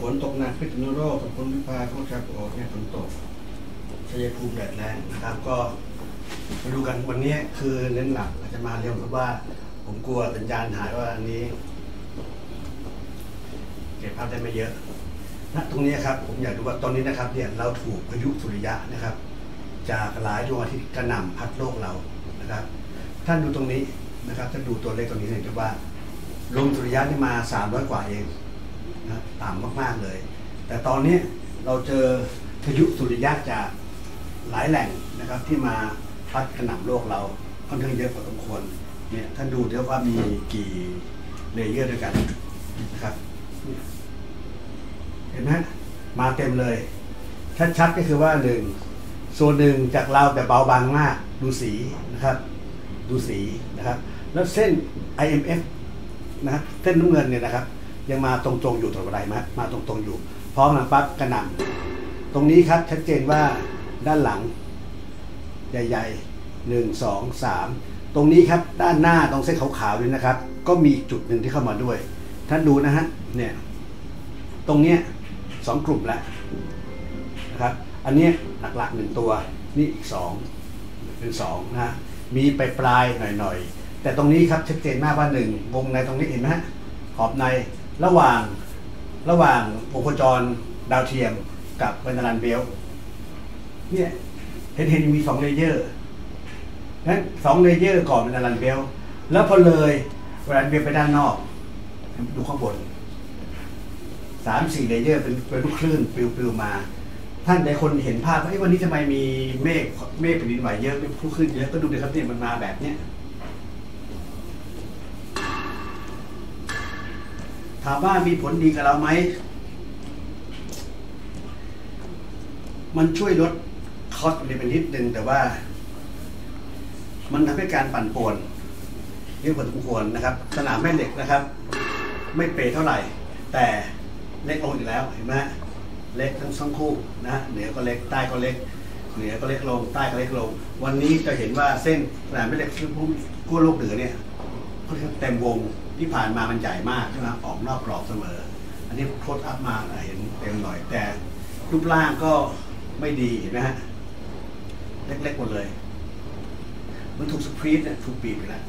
ฝนตกหนักพิษณุโลกตำบลวิภาโคชาโกเนี่ยฝนตกชัยภูมิแดดแรงนะครับ ก็มาดูกันวันนี้คือเน้นหลักอาจจะมาเร็วเพราะว่า ผมกลัวสัญญาณหายว่าอันนี้เก็บภาพได้ไม่เยอะณตรงนี้ครับผมอยากดูว่าตอนนี้นะครับเนี่ยเราถูกพายุสุริยะนะครับ จากหลายดวงอาทิตย์กระหน่ำพัดโลกเรานะครับ ท่านดูตรงนี้นะครับท่านดูตัวเลขตรงนี้เห็นได้ว่าลมสุริยะนี่มา300กว่าเอง นะต่ำมากๆเลย แต่ตอนนี้เราเจอพายุสุริยะจากหลายแหล่งนะครับที่มาพัดกระหน่ำโลกเราค่อนข้างเยอะพอสมควรเนี่ยท่านดูเดี๋ยวว่ามีกี่เลเยอร์ด้วยกันนะครับเห็นไหมมาเต็มเลย ชัดๆก็คือว่าหนึ่งส่วนหนึ่งจากเราแต่เบาบางมากดูสีนะครับ ดูสีนะครับ แล้วเส้น IMF นะเส้นน้ำเงินเนี่ยนะครับ ยังมาตรงๆอยู่ตลอดเวลาไหมมาตรงๆอยู่พร้อมหลังปั๊บกระหน่ำตรงนี้ครับชัดเจนว่าด้านหลัง ใหญ่ๆหนึ่งสองสามตรงนี้ครับด้านหน้าตรงเส้นขาวๆนี่นะครับ ก็มีจุดหนึ่งที่เข้ามาด้วย ท่านดูนะฮะเนี่ยตรงเนี้ยสองกลุ่มแล้วนะครับอันเนี้ยหลักๆหนึ่งตัวนี่อีกสองเป็นสองนะฮะมีไปปลายๆหน่อยๆแต่ตรงนี้ครับชัดเจนมากว่าหนึ่งวงในตรงนี้เห็นไหมฮะขอบใน ระหว่างระหว่างวงโคจรดาวเทียมกับ Van Allen Belt เนี่ยเห็นเห็นมีสอง layer นั้นสอง layer ก่อน Van Allen Belt แล้วพอเลย Van Allen Belt ไปด้านนอก ดูข้างบนสามสี่เลเยอร์เป็นเป็นลูกคลื่นปลิวๆมา ท่านใดคนเห็นภาพว่าวันนี้ทำไมมีเมฆเมฆแผ่นดินไหวเยอะเป็นลูกคลื่นเยอะก็ดูเลยครับเนี่ยมันมาแบบเนี้ย ถามว่ามีผลดีกับเราไหม มันช่วยลดคอสไปเป็นนิดนึงแต่ว่า มันทำให้การปั่นป่วนเยอะพอสมควรนะครับ สนามแม่เหล็กนะครับ ไม่เปรเท่าไหร่ แต่เล็กลงอีกแล้วเห็นไหมเล็กทั้งสองคู่นะเหนือก็เล็กใต้ก็เล็ก เหนือก็เล็กลงใต้ก็เล็กลง วันนี้จะเห็นว่าเส้นสนามแม่เหล็กที่พุ่งกู้โลกเหนือเนี่ยค่อนข้าเต็มวง ที่ผ่านมามันใหญ่มากใช่ไหมออกนอกกรอบเสมอ อันนี้โคตรอัพมาเห็นเต็มหน่อยแต่รูปร่างก็ไม่ดีนไหมฮะเล็กๆหมดเลย มันถูกสปรีดเนี่ยถูกบีบไปแล้ว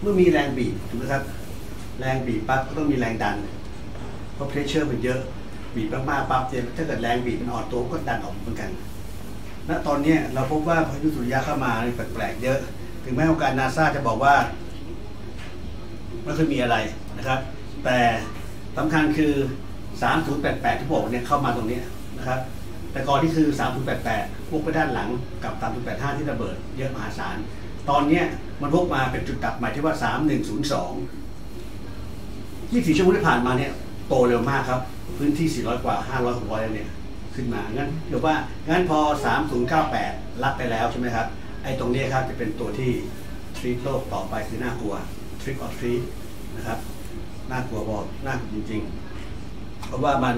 เมื่อมีแรงบีบถูกไหมครับ แรงบีบปั๊บก็ต้องมีแรงดันเพราะเพรสเชอร์มันเยอะบีบมากๆปั๊บเนี่ยถ้าเกิดแรงบีบมันอ่อนตัวก็ดันออกเหมือนกัน ณตอนนี้เราพบว่าพายุสุริยะเข้ามาแปลกๆเยอะ ถึงแม้ว่าการนาซาจะบอกว่าไม่เคยมีอะไรนะครับ แต่สำคัญคือ 3088ที่บอกเนี่ยเข้ามาตรงนี้นะครับ แต่ก่อนที่คือ 3088พวกไปด้านหลังกับ 3085 ที่ระเบิดเยอะมหาศาล ตอนนี้มันพกมาเป็นจุดดับใหม่ที่ว่า 3102 24ชั่วโมงที่ผ่านมาเนี่ยโตเร็วมากครับ พื้นที่ 400 กว่า 500 600เนี่ยขึ้นมางั้นเดี๋ยวว่างั้นพอ 3098 รับไปแล้วใช่ไหมครับ อ้ตรงนี้ครับจะเป็นตัวที่ทริปโลกต่อไปคือน่ากลัวทริปออฟทรินะครับน่ากลัวบอกน่ากลัวจริง ๆ เพราะว่ามัน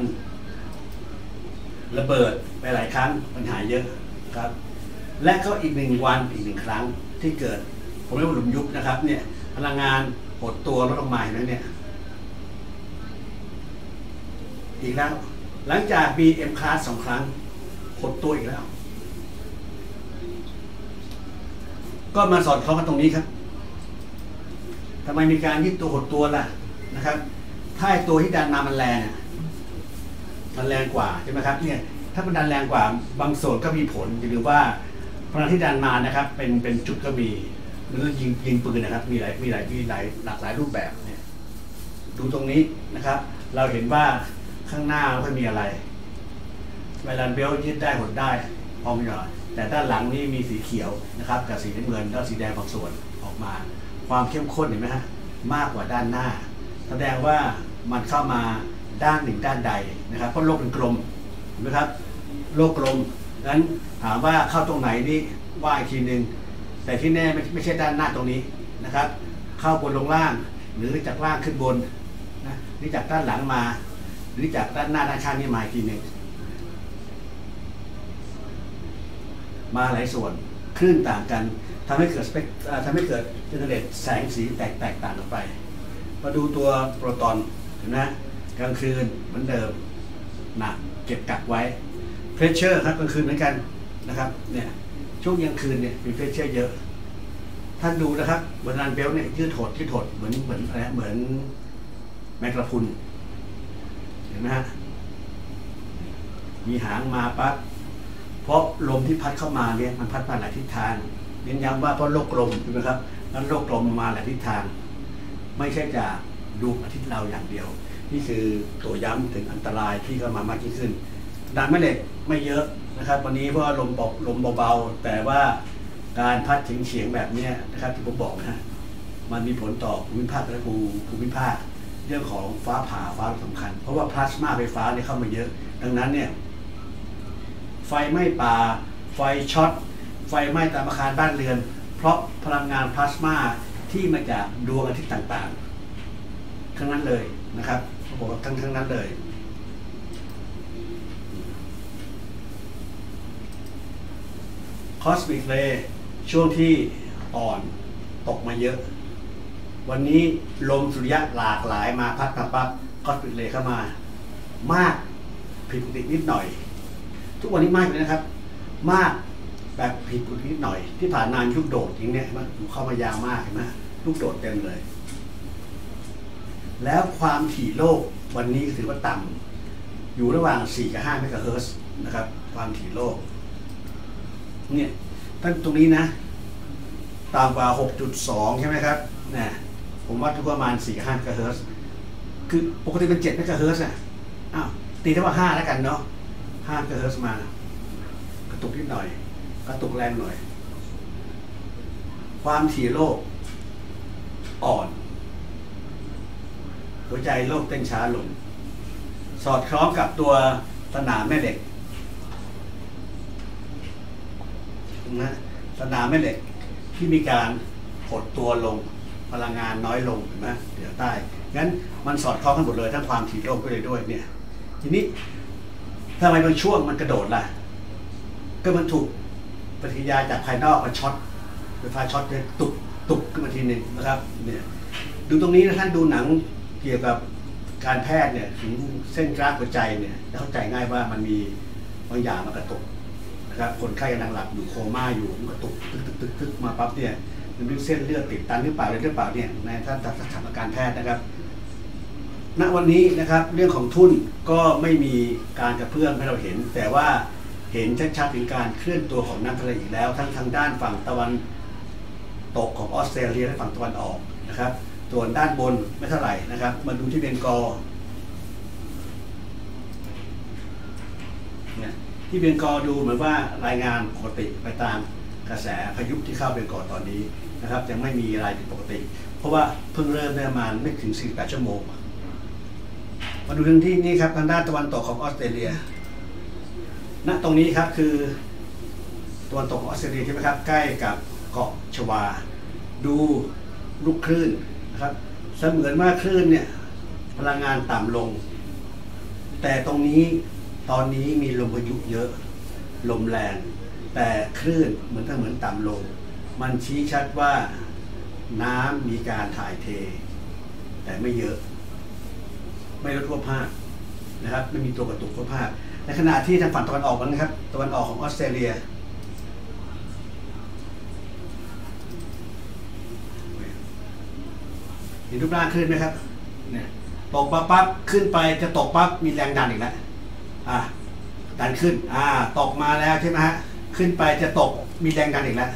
ระเบิดไปหลายครั้งปัญหาเยอะครับ และก็อีกหนึ่งวันอีกหนึ่งครั้งที่เกิด ผมเรียกว่าหลุมยุบนะครับ เนี่ยพลังงานหดตัวลดลงมาเห็นไหมเนี่ยอีกแล้ว หลังจาก BM class สองครั้งหดตัวอีกแล้ว ก็มาสอดคล้องกันตรงนี้ครับทำไมมีการยืดตัวหดตัวล่ะนะครับ ถ้าไอตัวที่ดันมามันแรงมันแรงกว่าใช่ไหมครับเนี่ยถ้ามันดันแรงกว่าบางส่วนก็มีผลหรือว่าพลังที่ดันมานะครับ เป็นเป็นจุดก็มีหรือยิงยิงปืนนะครับ มีหลายมีหลายมีหลายหลากหลายรูปแบบเนี่ยดูตรงนี้นะครับ เราเห็นว่าข้างหน้าไม่มีอะไรเวลาเบลยืดได้หดได้ พอมีหน่อยแต่ด้านหลังนี่มีสีเขียวนะครับกับสีน้ำเงินแล้วสีแดงบางส่วนออกมา ความเข้มข้นเห็นไหมฮะมากกว่าด้านหน้า แสดงว่ามันเข้ามาด้านหนึ่งด้านใดนะครับเพราะโลกเป็นกลมนไหมครับโลกกลมงั้นถามว่าเข้าตรงไหนนี่ว่าอีกทีหนึ่งแต่ที่แน่ไม่ไม่ใช่ด้านหน้าตรงนี้นะครับ เข้าบนลงล่างหรือจากล่างขึ้นบนนะหรือจากด้านหลังมา หรือจากด้านหน้าด้านข้างนี่มาอีกทีหนึ่ง มาหลายส่วนคลื่นต่างกันทำให้เกิดสเปกทำให้เกิด generate แสงสีแตกแตกต่างออกไป มาดูตัวโปรตอนเห็นไหมกลางคืนเหมือนเดิมหนักเก็บกักไว้ pressure ครับกลางคืนเหมือนกันนะครับเนี่ยช่วงกลางคืนเนี่ยมี pressure เยอะ ท่านดูนะครับ Van Allen Belt เนี่ยยืดหดยืดหดเหมือนเหมือนอะไรเหมือนแมงกะพรุนเห็นไหมฮะมีหางมาปั๊บ เพราะลมที่พัดเข้ามาเนี่ยมันพัดมาหลายทิศทางเน้นย้ำว่าเพราะโลกลมใช่ไหมครับนั้นโลกลมมาหลายทิศทาง ไม่ใช่จากดวงอาทิตย์เราอย่างเดียว นี่คือตัวย้ำถึงอันตรายที่เข้ามามากยิ่งขึ้นดันแม่เหล็กไม่เยอะนะครับ วันนี้เพราะว่าลมเบาลมเบาๆแต่ว่าการพัดถึงเฉียงแบบนี้นะครับที่ผมบอกนะมันมีผลต่อภูมิภาคและภูภูมิภาคเรื่องของฟ้าผ่าฟ้าสำคัญ เพราะว่าพลาสมาไฟฟ้าเนี่ยเข้ามาเยอะ ดังนั้นเนี่ย ไฟไหม้ป่า ไฟช็อต ไฟไหม้ตามอาคารบ้านเรือน เพราะพลังงานพลาสมาที่มาจากดวงอาทิตย์ต่างๆ ทั้งนั้นเลยนะครับเขาบอกว่าทั้งทั้งนั้นเลยคอสมิกเ a ย์ช่วงที่อ่อนตกมาเยอะ วันนี้ลมสุริยะหลากหลายมาพัดมาปั๊บคอสมิกเ a ย์เข้ามามากผิดปกตินิดหน่อย ทุกวันนี้มากเลยนะครับ มากแบบผิดปกตินิดหน่อย ที่ผ่านนานยุคโดดอย่างเนี้ยมันเข้ามายาวมากเห็นไหมลูกโดดเต็มเลย แล้วความถี่โลกวันนี้ถือว่าต่ำอยู่ระหว่าง 4 กับ5เมกะเฮิร์ตซ์นะครับ ความถี่โลกเนี่ยตั้งตรงนี้นะต่ำกว่า 6.2 ใช่ไหมครับเนี่ยผมวัดทุกประมาณ4กับ5เมกะเฮิร์ตซ์คือปกติเป็น7เมกะเฮิร์ตซ์อะอ้าวตีได้ว่า5แล้วกันเนาะ 5เมกะเฮิร์ตซ์มากระตุกนิดหน่อย กระตุกแรงหน่อย ความถี่โลกอ่อน หัวใจโลกเต้นช้าลง สอดคล้องกับตัวสนามแม่เหล็กนะสนามแม่เหล็กที่มีการหดตัวลงพลังงานน้อยลงเห็นไหมเหนือใต้งั้นมันสอดคล้องกันหมดเลยทั้งความถี่โลกก็เลยด้วยเนี่ย ทีนี้ ทำไมบางช่วงมันกระโดดล่ะ ก็มันถูกปฏิกิริยาจากภายนอกมันช็อตไฟฟ้าช็อตเนี่ยตุกตุกขึ้นมาทีหนึ่งนะครับเนี่ยดูตรงนี้นะท่านดูหนังเกี่ยวกับการแพทย์เนี่ยถึงเส้นกราฟหัวใจเนี่ยเข้าใจง่ายว่ามันมีบางอย่างมากระตุกนะครับคนไข้กำลังหลับอยู่โคม่าอยู่มันกระตุกตึกตึกตึกตึกมาปั๊บเนี่ยมันมีเส้นเลือดติดตันหรือเปล่าหรือเปล่าเนี่ยในท่านสถานการแพทย์นะครับ ณวันนี้นะครับเรื่องของทุนก็ไม่มีการกระเพื่อมให้เราเห็น แต่ว่าเห็นชัดๆถึงการเคลื่อนตัวของน้ำทะเลอีกแล้ว ทั้งทางด้านฝั่งตะวันตกของออสเตรเลียและฝั่งตะวันออกนะครับส่วนด้านบนไม่เท่าไหร่นะครับ มาดูที่เบงกอลเนี่ยที่เบงกอลดูเหมือนว่ารายงานปกติไปตามกระแสพายุที่เข้าเบงกอลตอนนี้นะครับยังไม่มีอะไรผิดปกติ เพราะว่าเพิ่งเริ่มได้ประมาณไม่ถึง 48 ชั่วโมง มาดูทางที่นี่ครับทางด้านตะวันตกของออสเตรเลีย ณ ตรงนี้ครับคือตะวันตกของออสเตรเลียใช่ไหมครับ ใกล้กับเกาะชวา ดูลูกคลื่นนะครับ เสมือนว่าคลื่นเนี่ยพลังงานต่ำลง แต่ตรงนี้ตอนนี้มีลมพายุเยอะ ลมแรง แต่คลื่นเหมือนถ้าเหมือนต่ำลง มันชี้ชัดว่าน้ำมีการถ่ายเท แต่ไม่เยอะ ไม่ลดทั่วภาคนะครับไม่มีตัวกระตุกทั่วภาคในขณะที่ทางฝั่งตะวันออกนะครับ ตะวันออกของออสเตรเลียเห็นรูปร่างขึ้นไหมครับเนี่ยตกปั๊บปั๊บขึ้นไปจะตกปั๊บมีแรงดันอีกแล้วอะดันขึ้นอ่าตกมาแล้วใช่ไหมฮะขึ้นไปจะตกมีแรงดันอีกแล้ว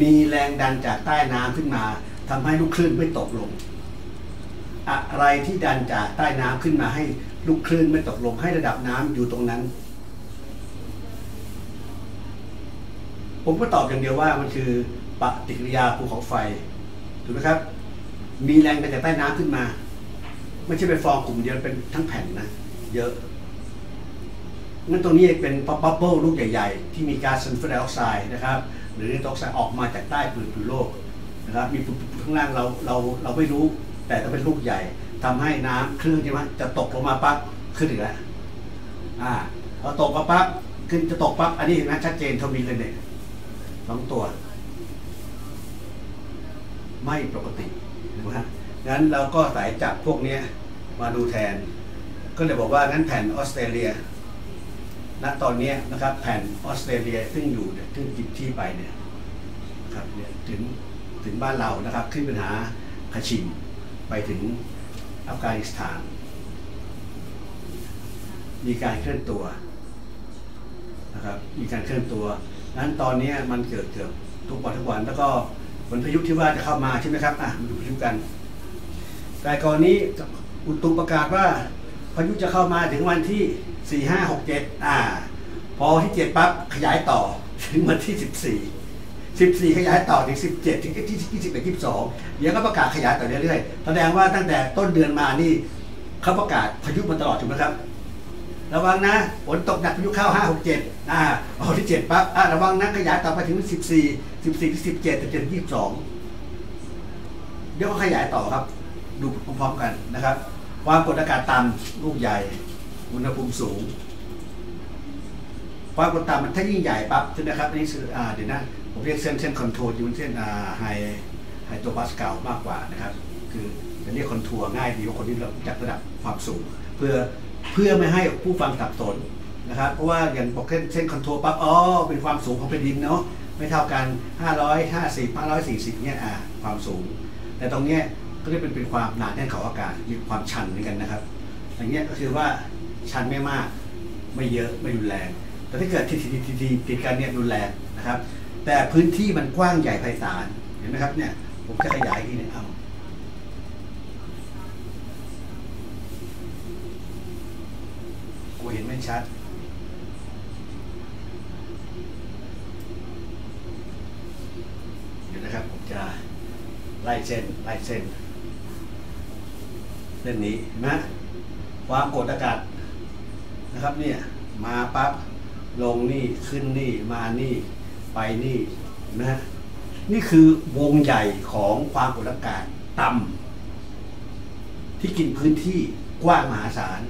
มีแรงดันจากใต้น้ำขึ้นมาทำให้ลูกคลื่นไม่ตกลง อะไรที่ดันจากใต้น้ำขึ้นมาให้ลูกคลื่นไม่ตกลงให้ระดับน้ำอยู่ตรงนั้น ผมก็ตอบอย่างเดียวว่ามันคือปฏิกิริยาภูเขาไฟถูกไหมครับ มีแรงดันจากใต้น้ำขึ้นมาไม่ใช่เป็นฟองกลุ่มเดียวเป็นทั้งแผ่นนะ เยอะงั้นตรงนี้เป็น bubble ลูกใหญ่ ๆ ที่มีก๊าซซัลเฟอร์ไดออกไซด์นะครับ หรือไนโตรอกไซด์ออกมาจากใต้ผืนผิวโลกนะครับมีปุบๆข้างล่างเราเราเราไม่รู้ แต่ถ้าเป็นลูกใหญ่ทำให้น้ำคลื่นใช่ไหมจะตกลงมาปั๊บขึ้นอีกแล้วอ่าพอตกมาปั๊บขึ้นจะตกปั๊บอันนี้เห็นไหมชัดเจนทวีเลยเนี่ยสองตัว ไม่ปกตินะฮะงั้นเราก็สายจับพวกเนี้ยมาดูแทน ก็เลยบอกว่างั้นแผ่นออสเตรเลียณตอนนี้นะครับแผ่นออสเตรเลียซึ่งอยู่ซึ่งจิบที่ไปเนี่ยครับเนี่ยถึงถึงบ้านเรานะครับขึ้นปัญหาคาชิม ไปถึงอัฟกานิสถาน มีการเคลื่อนตัวนะครับมีการเคลื่อนตัวนั้นตอนนี้มันเกิดเกือบทุกวันทุกวันแล้วก็ฝนพายุที่ว่าจะเข้ามาใช่ไหมครับอะมาดูพายุกัน แต่ก่อนนี้อุตุประกาศว่าพายุจะเข้ามาถึงวันที่4 5 6 7อ่า พอที่7ปั๊บขยายต่อถึงวันที่14 14 ขยายต่อถึง 17 ถึงที่21 22 เดี๋ยวก็ประกาศขยายต่อเรื่อยๆ แสดงว่าตั้งแต่ต้นเดือนมานี่เขาประกาศพายุมาตลอดถูกไหมครับ ระวังนะฝนตกหนักพายุเข้า 5 6 7 อ่าพอที่ 7 ปั๊บ อ่าระวังนะขยายต่อไปถึง 14 14ถึง17 17 22 เดี๋ยวก็ขยายต่อครับ ดูพร้อมๆกันนะครับ ความกดอากาศต่ำลูกใหญ่ อุณหภูมิสูงความกดต่ำมันถ้ายิ่งใหญ่ปั๊บใช่ไหมครับนนี้คืออ่าเดี๋ยวนะ ผมเรียกเส้นเส้น contour อยู่เส้น hec hectopascal มากกว่านะครับ คือจะเรียก contour ง่ายดีกว่าคนที่เราจัดระดับความสูง เพื่อเพื่อไม่ให้ผู้ฟังสับสนนะครับเพราะว่าอย่างบอกเส้นเส้น contour ปั๊บอ๋อเป็นความสูงของแผ่นดินเนาะไม่เท่ากัน 550 540เนี่ยอ่าความสูง แต่ตรงเนี้ยก็เรียกเป็นเป็นความหนาแน่นของอากาศมีความชันเหมือนกันนะครับ อย่างเงี้ยก็คือว่าชันไม่มากไม่เยอะไม่รุนแรง แต่ถ้าเกิดติดติดติดติดติดกันเนี่ยรุนแรงนะครับ แต่พื้นที่มันกว้างใหญ่ไพศาลเห็นไหมครับ เนี่ย ผมจะขยายทีหนึงเอากูเห็นไม่ชัด เดี๋ยวนะครับ ผมจะไล่เส้นไล่เส้นเส้นนี้เห็นไหมความกดอากาศนะครับเนี่ย มาปั๊บลงนี่ขึ้นนี่มานี่ ไปนี่นไหมฮะนี่คือวงใหญ่ของความกดอากาศต่ำที่กินพื้นที่กว้างมหาศาล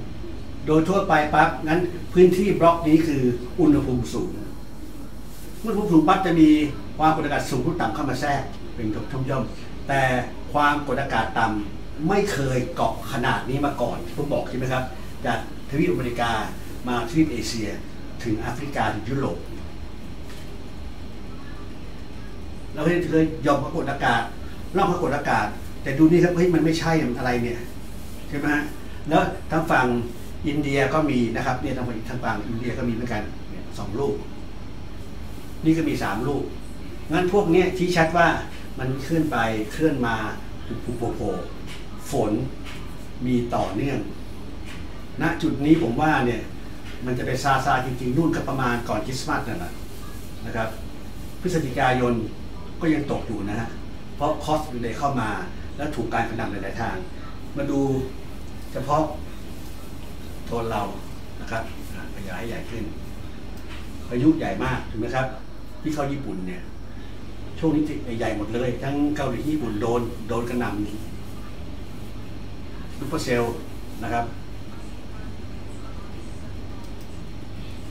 โดยทั่วไปปั๊บงั้นพื้นที่บล็อกนี้คืออุณหภูมิสูง เมื่ออุณหภูมิปั๊บจะมีความกดอากาศสูงหรือต่ำเข้ามาแทรกเป็นทบย่อม แต่ความกดอากาศต่ำไม่เคยเกาะขนาดนี้มาก่อนผมบอกใช่ไหมครับ จากทวีปอเมริกามาทวีปเอเชีย ถึงแอฟริกาถึงยุโรป เราเคยยอมควากดอากาศร่องควากดอากาศ แต่ดูนี่ครับเฮ้ยมันไม่ใช่มันอะไรเนี่ยใช่ไหมฮะแล้วทางฝั่งอินเดียก็มีนะครับเนี่ยทางฝั่งทางฝั่งอินเดียก็มีเหมือนกันสองลูก นี่ก็มีสามลูกงั้นพวกเนี้ยชี้ชัดว่ามันเคลื่อนไปเคลื่อนมาปุโผโผฝนมีต่อเนื่องณจุดนี้ผมว่าเนี่ยมันจะไปซาซาจริงๆ นู่นก็ประมาณก่อนคริสต์มาสนั่นแหละนะครับ พฤศจิกายน ก็ยังตกอยู่นะฮะ เพราะคอสมันเลยเข้ามา แล้วถูกการกระหน่ำหลายทาง มาดูเฉพาะโทนเรานะครับขยายให้ใหญ่ขึ้นพายุใหญ่มากถูกไหมครับ ที่เข้าญี่ปุ่นเนี่ยช่วงนี้ใหญ่หมดเลย ทั้งเกาหลีญี่ปุ่นโดนโดนกระหน่ำซูเปอร์เซลนะครับ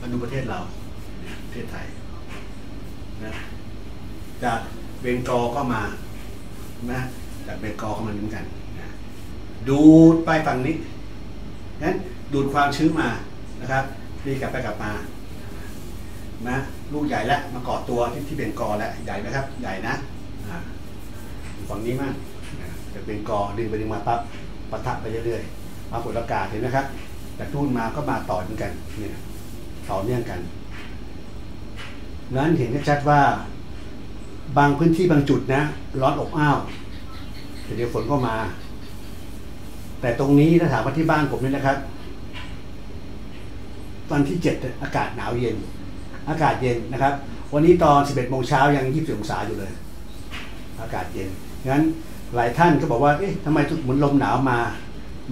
มาดูประเทศเรา ประเทศไทยนะจาก เบงกอลก็มานะจากเบงกอลเข้ามาเหมือนกันนะดูดไปฝั่งนี้นั้นดูดความชื้นมานะครับรีกลับไปกลับมานะลูกใหญ่แล้วมาเกาะตัวที่ที่เป็นกอแล้วใหญ่ไหมครับ ใหญ่นะฝั่งนี้มากนะจะเป็นกอดึงไปดึงมาปั๊บปะทะไปเรื่อยๆมากดอากาศเห็นไหมครับจากทุ่นมาก็มาต่อเหมือนกันเนี่ยต่อเนื่องกันนั้นเห็นได้ชัดว่า บางพื้นที่บางจุดนะ ร้อนอบอ้าวแต่เดี๋ยวฝนก็มา แต่ตรงนี้ถ้าถามว่าที่บ้านผมเนี่ยนะครับ วันที่เจ็ดอากาศหนาวเย็น อากาศเย็นนะครับ วันนี้ตอน11โมงเช้ายัง24องศาอยู่เลย อากาศเย็นงั้นหลายท่านก็บอกว่าเอ๊ะทำไมทุกเหมือนลมหนาวมา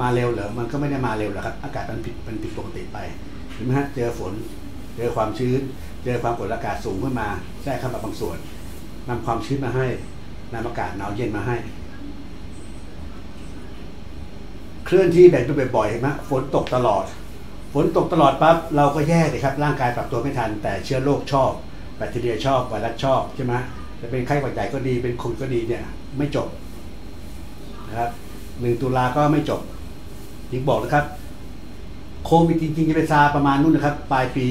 มาเร็วเหรอมันก็ไม่ได้มาเร็วหรอกครับ อากาศมันผิดมันผิดปกติไปเห็นไหมฮะเจอฝนเจอความชื้น เจอความกดอากาศสูงขึ้นมาแทรกเข้ามาบางส่วน นำความชื้นมาให้นำอากาศหนาวเย็นมาให้ เคลื่อนที่แบบไปบ่อยๆเห็นไหมฝนตกตลอด ฝนตกตลอดปั๊บเราก็แย่เลยครับ ร่างกายปรับตัวไม่ทัน แต่เชื้อโรคชอบ แบคทีเรียชอบไวรัสชอบใช่ไหมจะเป็นไข้หวัดใหญ่ก็ดีเป็นโควิดก็ดีเนี่ยไม่จบนะครับหนึ่งตุลาก็ไม่จบยิงบอกนะครับ โควิดจริงๆจะเป็นซาประมาณนู้นนะครับ ปลายปี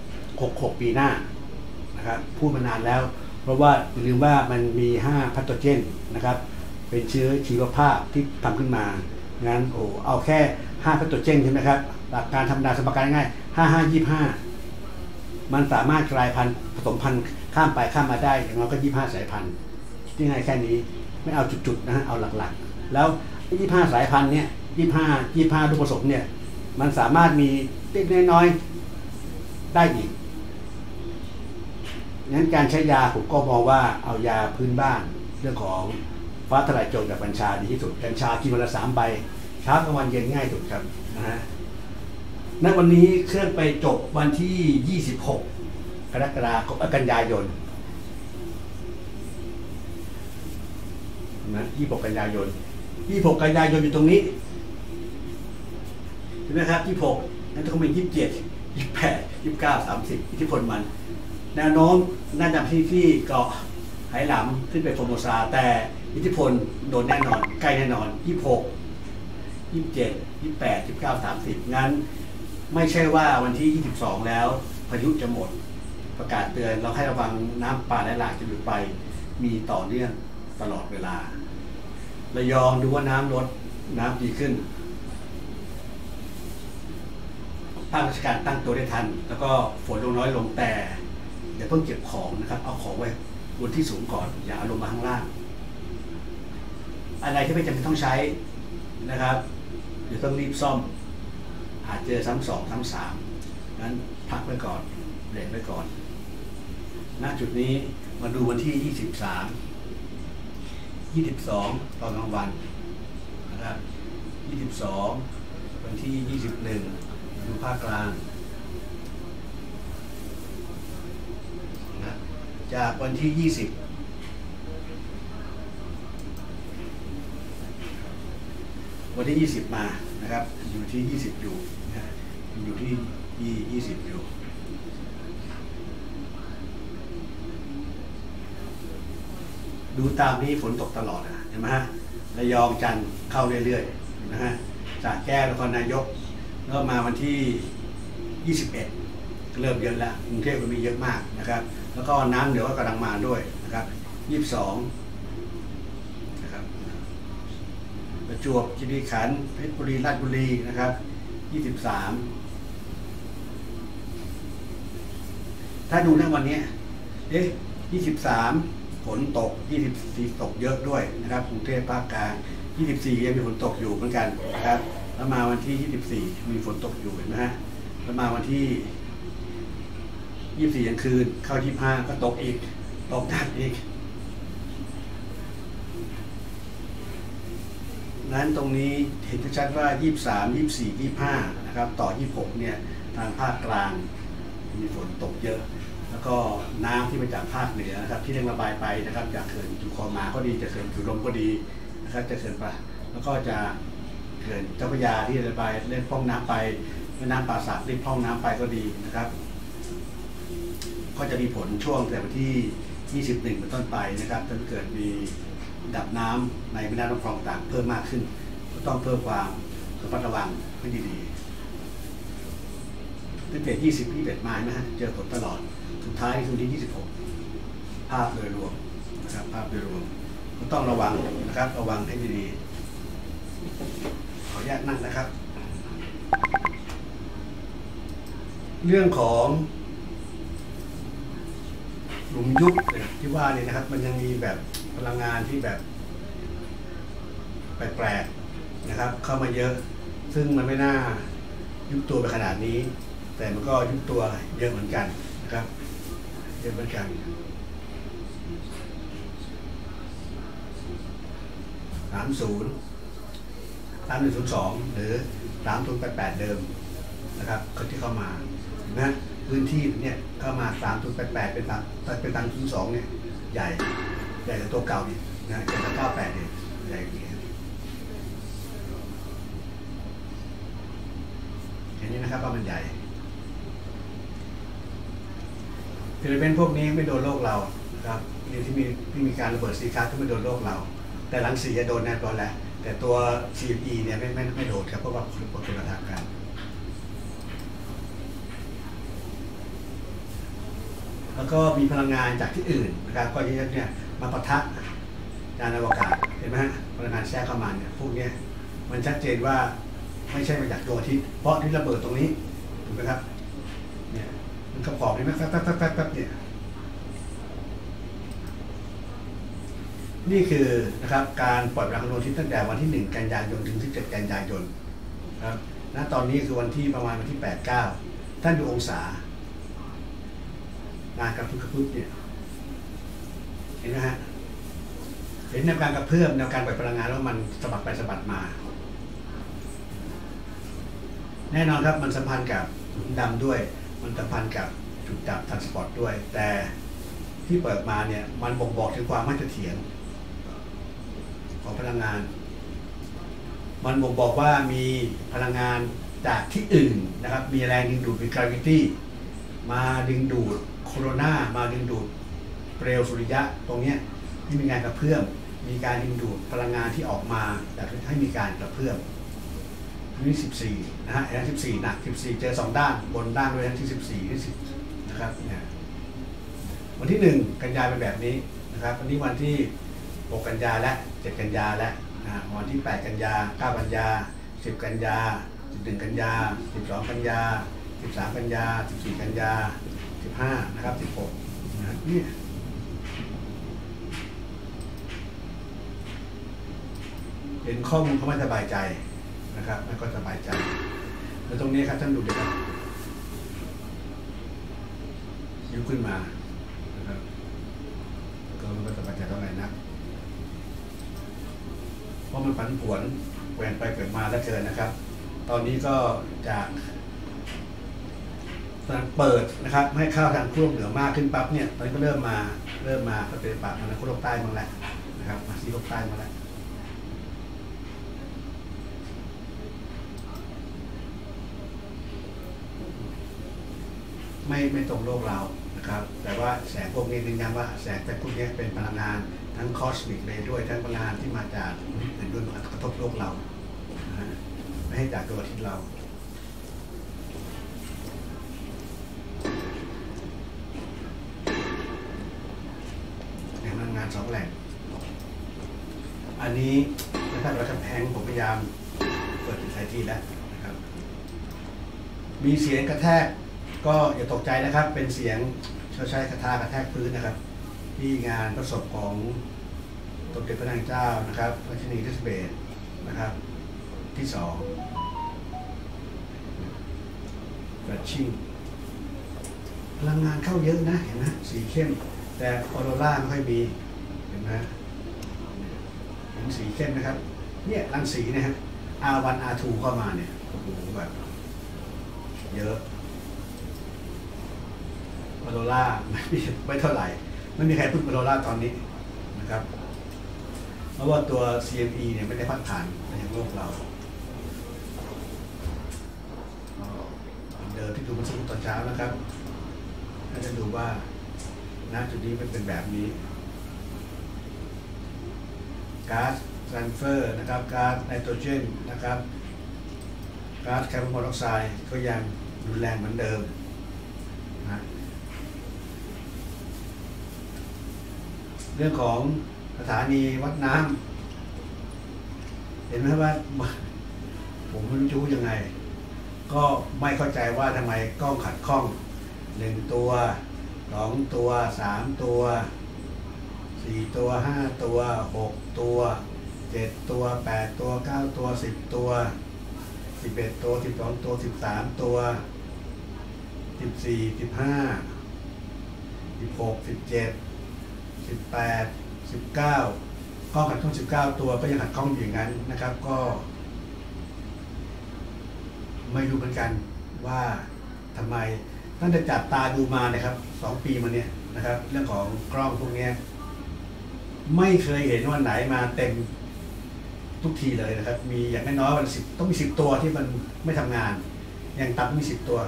66 ปีหน้านะครับพูดมานานแล้ว เพราะว่าอย่าลืมว่ามันมี 5 พัตโตเจนนะครับ เป็นเชื้อชีวภาพที่ทำขึ้นมา งั้นโอ้เอาแค่ 5 พัตโตเจนใช่ไหมครับ หลักการธรรมดาสมการง่าย5 5 25 มันสามารถกลายพันธุ์ผสมพันธุ์ข้ามไปข้ามมาได้อย่างน้อยก็ 25 สายพันธุ์ที่ง่ายแค่นี้ไม่เอาจุดๆนะฮะเอาหลักๆ แล้ว 25 สายพันธุ์เนี่ย25 25ลูกผสมเนี่ยมันสามารถมีเล็กน้อยๆได้อีก งั้นการใช้ยาผมก็มองว่าเอายาพื้นบ้านเรื่องของฟ้าทลายโจรกับกัญชาดีที่สุด กัญชากินวันละสามใบเช้ากลางวันเย็นง่ายสุดครับนะฮะณวันนี้เครื่องไปจบวันที่ 26 กรกฎาคมอ่อกันยายนนะ26 กันยายน 26 กันยายนอยู่ตรงนี้เห็นไหมครับ 26นั่นต้องเป็น27 28 29 30 อิทธิพลมัน แนวโน้มน่าจะที่ที่เกาะไหหลำขึ้นไปโฟโมซา แต่อิทธิพลโดนแน่นอนใกล้แน่นอน 26 27 28 29 30 งั้น ไม่ใช่ว่าวันที่ 22 แล้วพายุจะหมดประกาศเตือนเราให้ระวังน้ำป่าและหลากจะหยุดไป มีต่อเนื่องตลอดเวลาระยองดูว่าน้ำลดน้ำดีขึ้นภาคราชการตั้งตัวได้ทัน แล้วก็ฝนลงน้อยลงแต่ อย่าเพิ่งเก็บของนะครับ เอาของไว้บนที่สูงก่อน อย่าเอาลงมาข้างล่าง อะไรที่ไม่จำเป็นต้องใช้นะครับเดี๋ยวต้องรีบซ่อม อาจเจอซ้ำสองซ้ำสามงั้นพักไว้ก่อนเบรกไว้ก่อนณจุดนี้มาดูวันที่ 23 22 ตอนกลางวันนะครับ22 วันที่ 21 ดูภาคกลางนะ จากวันที่ 20 วันที่ 20 มานะครับ อยู่ที่ 20 อยู่อยู่ที่ 20 อยู่ดูตามนี้ฝนตกตลอดนะเห็นไหมฮะระยองจันทร์เข้าเรื่อยๆนะฮะจากแก้วนครนายกแล้วมาวันที่ 21 เริ่มเยอะแล้วกรุงเทพก็มีเยอะมากนะครับ แล้วก็น้ำเดี๋ยวก็กำลังมาด้วยนะครับ22นะครับประจวบคีรีขันธ์เพชรบุรีราชบุรีนะครับ23ถ้าดูในวันนี้เอ๊ะ23ฝนตก24ตกเยอะด้วยนะครับกรุงเทพภาคกลาง24ยังมีฝนตกอยู่เหมือนกันนะครับ แล้วมาวันที่24มีฝนตกอยู่เห็นไหมฮะแล้วมาวันที่ 24กลางคืน เข้า25ก็ตกอีก ตกหนักอีก นั้นตรงนี้เห็นชัดว่า23 24 25นะครับ ต่อ26เนี่ยทางภาคกลางมีฝนตกเยอะ แล้วก็น้ำที่มาจากภาคเหนือนะครับที่เร่งระบายไปนะครับ จากเขื่อนจุคอมาก็ดีจากเขื่อนจุลมก็ดีนะครับจากเขื่อนปะแล้วก็จะเขื่อนเจ้าพระยาที่ระบายเล่นพ่องน้ำไปแม่น้ำป่าสักเล่นพ่องน้ำไปก็ดีนะครับ ก็จะมีผลช่วงแต่วันที่ 21 เป็นต้นไปนะครับจนเกิดมีระดับน้ำในแม่น้ำลำคลองต่างเพิ่มมากขึ้น ก็ต้องเพิ่มความระมัดระวังให้ดีๆตั้งแต่ 20 21 มานไหมฮะเจอผลตลอด สุดท้ายคือวันที่ 26 ภาพโดยรวมนะครับภาพโดยรวมก็ต้องระวังนะครับระวังให้ดีๆขออนุญาตนั่งนะครับ เรื่องของ หลุมยุบที่ว่าเนี่ยนะครับ มันยังมีแบบพลังงานที่แบบ แปลกๆนะครับ เข้ามาเยอะ ซึ่งมันไม่น่ายุบตัวไปขนาดนี้ แต่มันก็ยุบตัวเยอะเหมือนกันนะครับ เยอะเหมือนกันสามศูนย์สามหนึ่งศูนย์สองหรือสามศูนย์แปดแปดเดิมนะครับคนที่เข้ามานไหม พื้นที่เนี่ยเข้ามาสามศูนย์แปดแปดเป็นสามเป็นสามศูนย์สองเนี่ยใหญ่ใหญ่กว่าตัวเก่าอีกนะใหญ่กว่าเก้าแปดเนี่ยใหญ่กว่านี้เห็นนี้นะครับว่ามันใหญ่ฟิลิปปินส์พวกนี้ไม่โดนโลกเราครับนี่ที่มีที่มีการระเบิดสีคาที่ไม่โดนโลกเรา แต่หลังสีจะโดนแน่นอนแหละแต่ตัว CFE เนี่ยไม่ไม่ไม่โดดครับเพราะว่าคนคนละทางกัน แล้วก็มีพลังงานจากที่อื่นนะครับก็จะเนี่ยมาปะทะยานอวกาศเห็นไหมฮะพลังงานแทรกเข้ามาเนี่ยพวกนี้มันชัดเจนว่าไม่ใช่มาจากดวงอาทิตย์เพราะที่ระเบิดตรงนี้ถูกไหมครับเนี่ยมันกระพอบเห็นไหมแป๊บแป๊บแป๊บแป๊บเนี่ยนี่คือนะครับการปล่อยพลังงานดวงอาทิตย์ตั้งแต่วันที่ 1 กันยายนถึง 17 กันยายนครับณตอนนี้คือวันที่ประมาณวันที่ 8 9 ท่านดูองศา งานกระพุ้กระพุ้เนี่ยเห็นไหมฮะเห็นแนวการกระเพื่อมแนวการปล่อยพลังงานแล้วมันสะบัดไปสะบัดมา แน่นอนครับมันสัมพันธ์กับหลุมดำด้วย มันสัมพันธ์กับจุดดับทรานสปอร์ตด้วย แต่ที่เปิดมาเนี่ยมันบ่งบอกถึงความไม่เสถียรของพลังงาน มันบ่งบอกว่ามีพลังงานจากที่อื่นนะครับ มีแรงดึงดูดมี gravity มาดึงดูด โคโรนามาดึงดูดเปลวสุริยะตรงนี้ที่มีงานกระเพื่อมมีการดึงดูดพลังงานที่ออกมาจากให้มีการกระเพื่อมนี่ 14 นะฮะอันที่14 หนัก 14 เจอสองด้านบนด้านด้วยอันที่ 14ที่10นะครับเนี่ยวันที่ 1 กันยาเป็นแบบนี้นะครับวันนี้วันที่ 6 กันยาและ 7 กันยาและนะวันที่ 8 กันยา 9 กันยา 10 กันยา 11 กันยา 12 กันยา 13 กันยา 14 กันยา 15 นะครับ 16นะครับนี่เห็นข้อมูลเขาไม่สบายใจนะครับไม่ก็สบายใจ แล้วตรงนี้ครับท่านดูดีครับยกขึ้นมานะครับก็ไม่สบายใจเท่าไหร่นักเพราะมันผันผวนแหวนไปเกิดมาแล้วเกินนะครับ ตอนนี้ก็จาก ตอนเปิดนะครับให้เข้าทางขั้วเหนือมากขึ้นปั๊บเนี่ยตอนนี้ก็เริ่มมาเริ่มมาปฏิบัติมาขั้วโลกใต้มาแล้วนะครับมาซีโลกใต้มาแล้วไม่ไม่ตรงโลกเรานะครับ แต่ว่าแสงพวกนี้เน้นย้ำว่าแสงแต่พวกนี้เป็นพลังงานทั้งคอสมิกเลยด้วยทั้งพลังงานที่มาจากอื่นด้วยมากระทบโลกเรานะฮะไม่ให้จากดวงอาทิตย์เรา แหล่งพลังงานสอง แหล่งอันนี้ถ้าเรากำแพงผมพยายามเปิดสายที่แล้วนะครับ มีเสียงกระแทกก็อย่าตกใจนะครับ เป็นเสียงเขาใช้กระทากระแทกพื้นนะครับ ที่งานประสบของตมเด็จพระนางเจ้านะครับพระชนีทิสเบตนะครับที่สองกระชิ่งพลังงานเข้าเยอะนะเห็นไหมสีเข้ม แต่ออโรราไม่ค่อยมี นไหมเห็นสีเข้มนะครับ เนี่ยรังสีนะฮะ R1 R2 เข้ามาเนี่ยโอ้โหแบบเยอะออโรราไม่ไม่เท่าไหร่ ไม่มีใครพูดออโรราตอนนี้นะครับเพราะว่าตัว CME เนี่ยไม่ได้พัฒผ่านในโลกเราเดิมที่ดูมันสมุดตอนเช้านะครับถ้าจะดูว่าณจุดนี้มันเป็นแบบนี้ ก๊าซซัลเฟอร์นะครับก๊าซไนโตรเจนนะครับก๊าซคาร์บอนมอนอกไซด์ก็ยังรุนแรงเหมือนเดิมนะเรื่องของสถานีวัดน้ำเห็นไหมว่าผมไม่รู้จะพูดยังไง ก็ไม่เข้าใจว่าทำไมกล้องขัดข้องหนึ่งตัวสองตัวสามตัว สี่ตัวห้าตัวหกตัวเจ็ดตัวแปดตัวเก้าตัวสิบตัวสิบเอ็ดตัวสิบสองตัวสิบสามตัวสิบสี่สิบห้าสิบหกสิบเจ็ดสิบแปดสิบเก้ากล้องขัดข้องสิบเก้าตัวก็ยังขัดข้องอยู่อย่างนั้นนะครับก็ ไม่รู้เหมือนกันว่าทำไมตั้งแต่จับตาดูมานะครับสองปีมาเนี้ยนะครับ เรื่องของกล้องพวกนี้ ไม่เคยเห็นวันไหนมาเต็มทุกทีเลยนะครับ มีอย่างน้อยวันสิบต้องมีสิบตัวที่มันไม่ทำงาน อย่างตับมีสิบตัว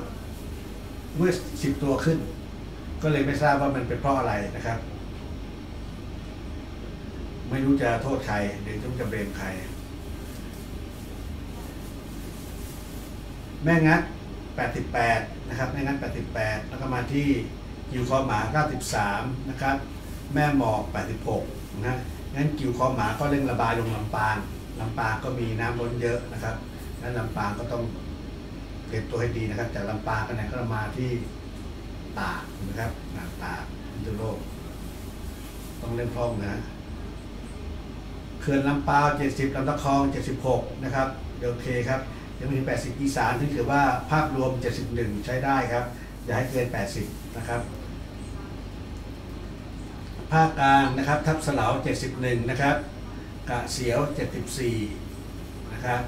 เมื่อสิบตัวขึ้น ก็เลยไม่ทราบว่ามันเป็นเพราะอะไรนะครับ ไม่รู้จะโทษใครหรือต้องจะเบรมใคร แม่งัด 88 นะครับ แม่งัด 88 แล้วก็มาที่ยิวคอหมา 93 นะครับ แม่หมอก 86 นะงั้นกิวคอหมาก็เร่งระบายลงลำปางลำปางก็มีน้ำล้นเยอะนะครับงั้นลำปางก็ต้องเตรียมตัวให้ดีนะครับ จากลำปางกันเนี่ยก็มาที่ตากนะครับนาตากพิษณุโลกต้องเล่นพร่องนะเขื่อนลำปาว70ลำตะคอง 76 นะครับเดี๋ยวโอเคครับยังไม่ถึง 80 อีสานที่ถือว่าภาพรวม 71 ใช้ได้ครับ อย่าให้เกิน 80 นะครับ ภาคกลางนะครับ ทับสลาว 71 นะครับกะเสียว 74 นะครับ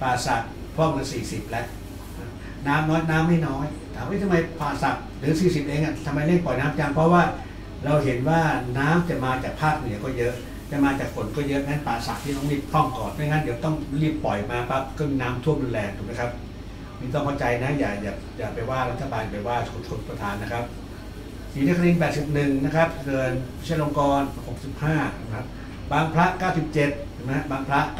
ป่าสักพ่องละ40 แล้ว น้ำน้อยน้ำไม่น้อย ถามว่าทำไมป่าสักหลือ 40 เองอะทำไมเร่งปล่อยน้ำจังเพราะว่าเราเห็นว่าน้ำจะมาจากภาคเหนือก็เยอะ จะมาจากฝนก็เยอะงั้นป่าสักที่ต้องรีบพร่องก่อนไม่งั้นเดี๋ยวต้องรีบปล่อยมาปั๊บก็น้ำท่วมรุนแรงถูกไหมครับนี่ต้องเข้าใจนะอย่าอย่าอย่าไปว่ารัฐบาลไปว่าชนชนประธานนะครับ ศรีนครินทร์81 นะครับเกินเชลงกร 65 นะครับ บางพระ 97เห็นไหมบางพระ 97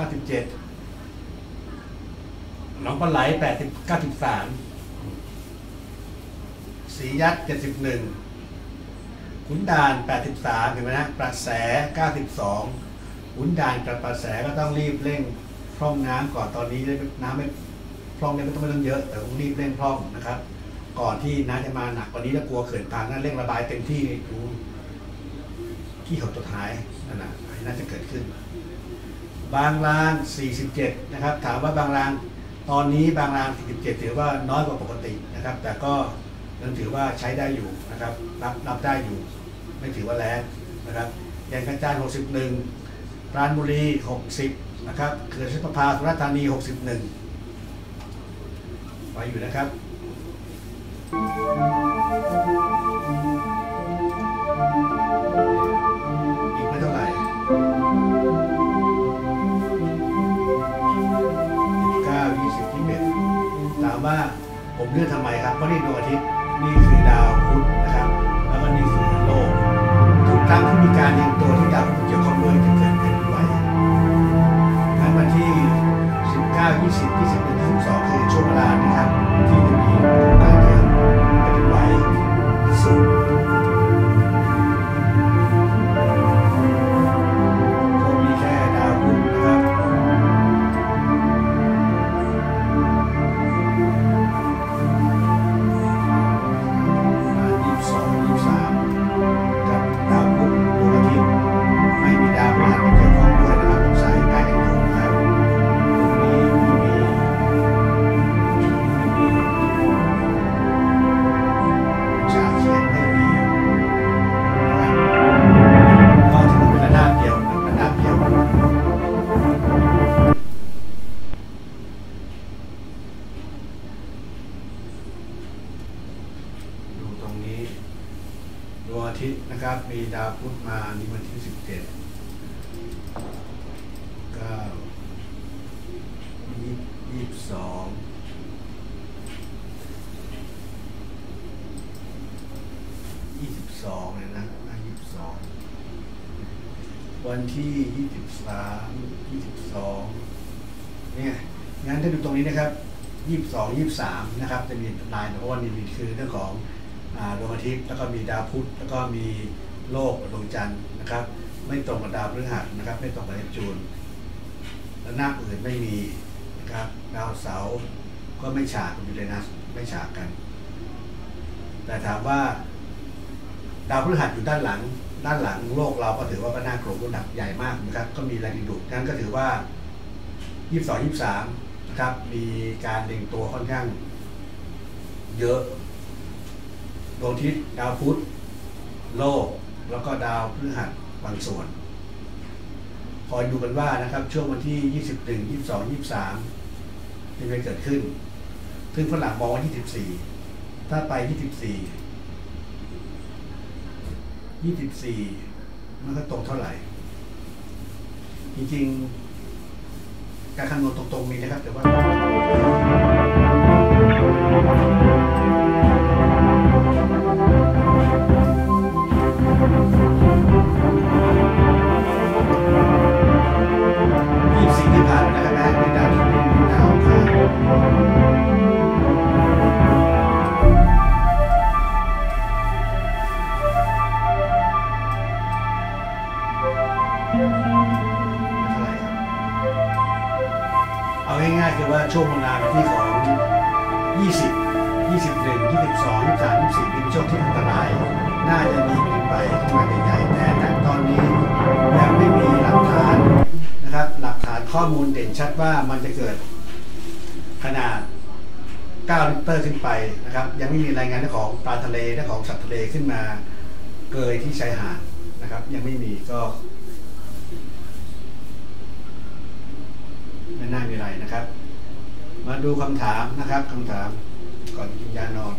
หนองปลาไหล 80 93ศรียัด 71 ขุนด่าน 83 เห็นไหมนะประแส 92 ขุนด่านกับประแสก็ต้องรีบเร่งพร่องน้ำก่อนตอนนี้น้ำไม่พร่องเนี่ยไม่ต้องไม่ต้องเยอะ แต่ต้องรีบเร่งพร่องนะครับ ก่อนที่น้ำจะมาหนักกว่านี้ถ้ากลัวเขื่อนพังนั่นเร่งระบายเต็มที่ดูที่เขาตัวท้ายนั่นนะน่าจะเกิดขึ้น บางราง 47 นะครับ ถามว่าบางรางตอนนี้บางราง 47 ถือว่าน้อยกว่าปกตินะครับ แต่ก็ยังถือว่าใช้ได้อยู่นะครับ รับรับได้อยู่ ไม่ถือว่าแรงนะครับแยางกระจาน61ปราณบุรี 60 นะครับเขื่อนชิประภาสุราษฎร์ธานี 61ไว้อยู่นะครับ อีกไม่เท่าไหร่สิบเก้ายี่สิบยี่สิบเอ็ดถามว่าผมเลือกทำไมครับเพราะนี่ดวงอาทิตย์ วันที่ยี่สิบสามยี่สิบสองเนี่ยงั้นถ้าดูตรงนี้นะครับยี่สิบสองยี่สิบสามนะครับ จะมีลายเพราะว่านี่มีคือเรื่องของดวงอาทิตย์แล้วก็มีดาวพุธแล้วก็มีโลกดวงจันทร์นะครับ ไม่ตรงกับดาวพฤหัสนะครับ ไม่ตรงกับเนปจูนและหน้าอื่นไม่มีนะครับดาวเสาร์ก็ไม่ฉากกับยูเรนัสไม่ฉากกัน แต่ถามว่า ดาวพฤหัสอยู่ด้านหลัง ด้านหลังโลกเราก็ถือว่าก็น่ากลัวก็หนักใหญ่มากนะครับ ก็มีแรงดึงดูดนั้นก็ถือว่า 22 23 นะครับ มีการเด่งตัวค่อนข้างเยอะ ดวงอาทิตย์ดาวพุธโลก แล้วก็ดาวพฤหัสบางส่วน คอยดูกันว่านะครับ ช่วงวันที่ 21 22 23จะไปเกิดขึ้น ซึ่งฝรั่งมองว่า24ถ้าไป 24 24มันก็ตรงเท่าไหร่ จริงๆ การคำนวณตรงๆมีนะครับ แต่ว่า วงเวลาเป็นที่ของ 20 21 22 23 24นี่เป็นช่วงที่อันตราย น่าจะมีแผ่นดินไหวขึ้นมาใหญ่แต่ตอนนี้ยังไม่มีหลักฐานนะครับหลักฐานข้อมูลเด่นชัดว่ามันจะเกิดขนาด9ลิตรขึ้นไปนะครับยังไม่มีรายงานเรื่องของปลาทะเลเรื่องของสัตว์ทะเลขึ้นมาเกยที่ชายหาดนะครับยังไม่มีก็ ไม่น่ามีอะไรนะครับ มาดูคำถามนะครับคำถามก่อนกินยานอน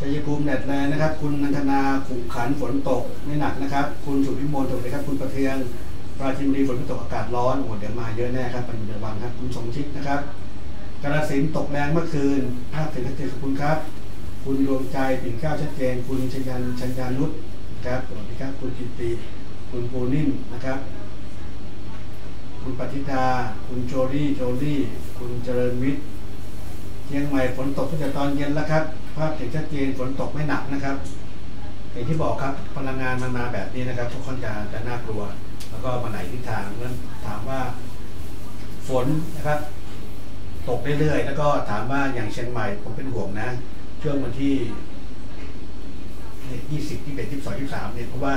ชัยภูมิเน็ตแลนด์นะครับ คุณนันทนาขุขันฝนตกไม่หนักนะครับ คุณสุพิมลถูกเลยครับ คุณประเทืองปราจินบุรีฝนไม่ตกอากาศร้อนโอ้โหเดี๋ยวมาเยอะแน่ครับเปัญญาวังครับ คุณสมชิดนะครับกระสินตกแรงเมื่อคืนภาพเห็นชัดเจนขอบคุณครับ คุณดวงใจปิ่นเข้าชัดเจน คุณชัยยันชัญญานุช นะครับ สวัสดีครับ คุณกิตติ คุณปูนิ่มนะครับ คุณปฏิดาคุณโจลี่โจลี่ คุณเจริญวิทย์เชียงใหม่ฝนตกตั้งแต่ตอนเย็นแล้วครับ ภาพเห็นชัดเจนฝนตกไม่หนักนะครับอย่างที่บอกครับพลังงานมันมาแบบนี้นะครับ ทุกคนจะจะน่ากลัว แล้วก็มาไหนทิศทางนั้นถามว่าฝนนะครับ ตกเรื่อยๆแล้วก็ถามว่าอย่างเชียงใหม่ผมเป็นห่วงนะช่วงวันที่ ยี่สิบที่เป็นที่สองที่สามเนี่ยเพราะว่า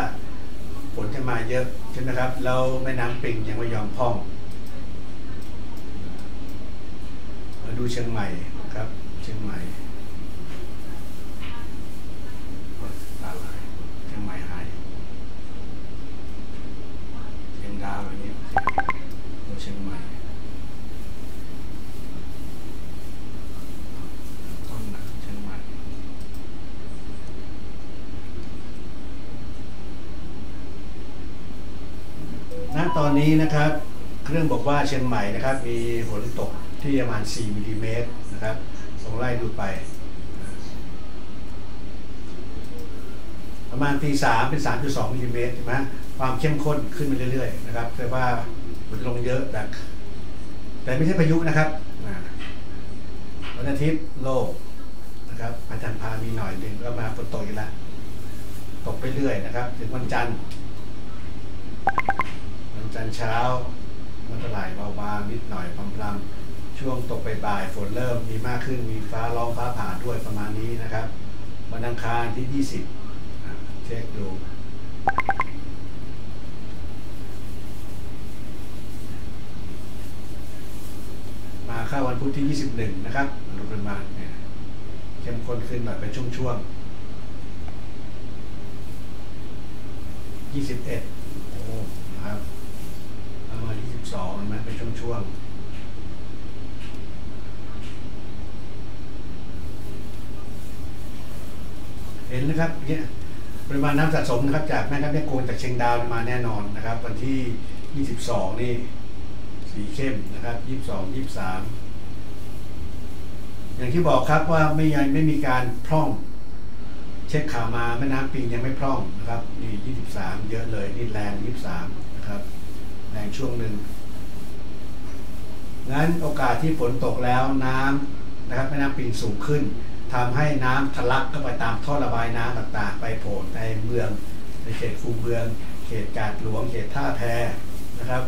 ฝนจะมาเยอะใช่ไหมครับแล้วแม่น้ำปิงยังไม่ยอมพองมาดูเชียงใหม่ครับเชียงใหม่ตาลายเชียงใหม่หายเชียงดาวอย่างนี้ดูเชียงใหม่ ต้นหนักเชียงใหม่ณตอ นี้นะครับเครื่องบอกว่าเชียงใหม่นะครับ มีฝนตกที่ประมาณ 4มิลลิเมตรนะครับลองไล่ดูไป ประมาณตีสามเป็น 3.2มิลลิเมตรใช่ไหมความเข้มข้นขึ้นมาเรื่อยๆนะครับแต่ว่าฝนลงเยอะแต่แต่ไม่ใช่พายุนะครับวันอาทิตย์โลกนะครับอาจารย์พามีหน่อยหนึ่งก็มาฝนตกอีกแล้วตกไปเรื่อยนะครับ ถึงวันจันทร์ จันทร์เช้ามันตลายเบาบางนิดหน่อยพลำๆช่วงตกไปบ่ายฝนเริ่มมีมากขึ้นมีฟ้าร้องฟ้าผ่าด้วยประมาณนี้นะครับวันอังคารที่ 20 เช็คดู มาเข้าวันพุธที่ 21 นะครับอนุปริมาณเนี่ยเข้มข้นขึ้นหน่อยเป็นช่วงๆ21 12นะเป็นช่วงๆเห็นนะครับเนี่ยปริมาณน้ำสะสมนะครับจากแม่น้ำแม่โกนจากเชียงดาวมาแน่นอนนะครับ วันที่ 22 นี่สีเข้มนะครับ 22 23 อย่างที่บอกครับว่าไม่ยังไม่มีการพร่อง เช็คข่าวมาแม่น้ำปิงยังไม่พร่องนะครับนี่ 23 เยอะเลยนี่แรง 23 นะครับแรงช่วงหนึ่ง งั้นโอกาสที่ฝนตกแล้วน้ำนะครับแม่น้ำปิงสูงขึ้นทำให้น้ำทะลักเข้าไปตามท่อระบายน้ำต่างๆ ไปโผล่ในเมืองในเขตคูเมือง เขตกาดหลวง เขตท่าแพนะครับ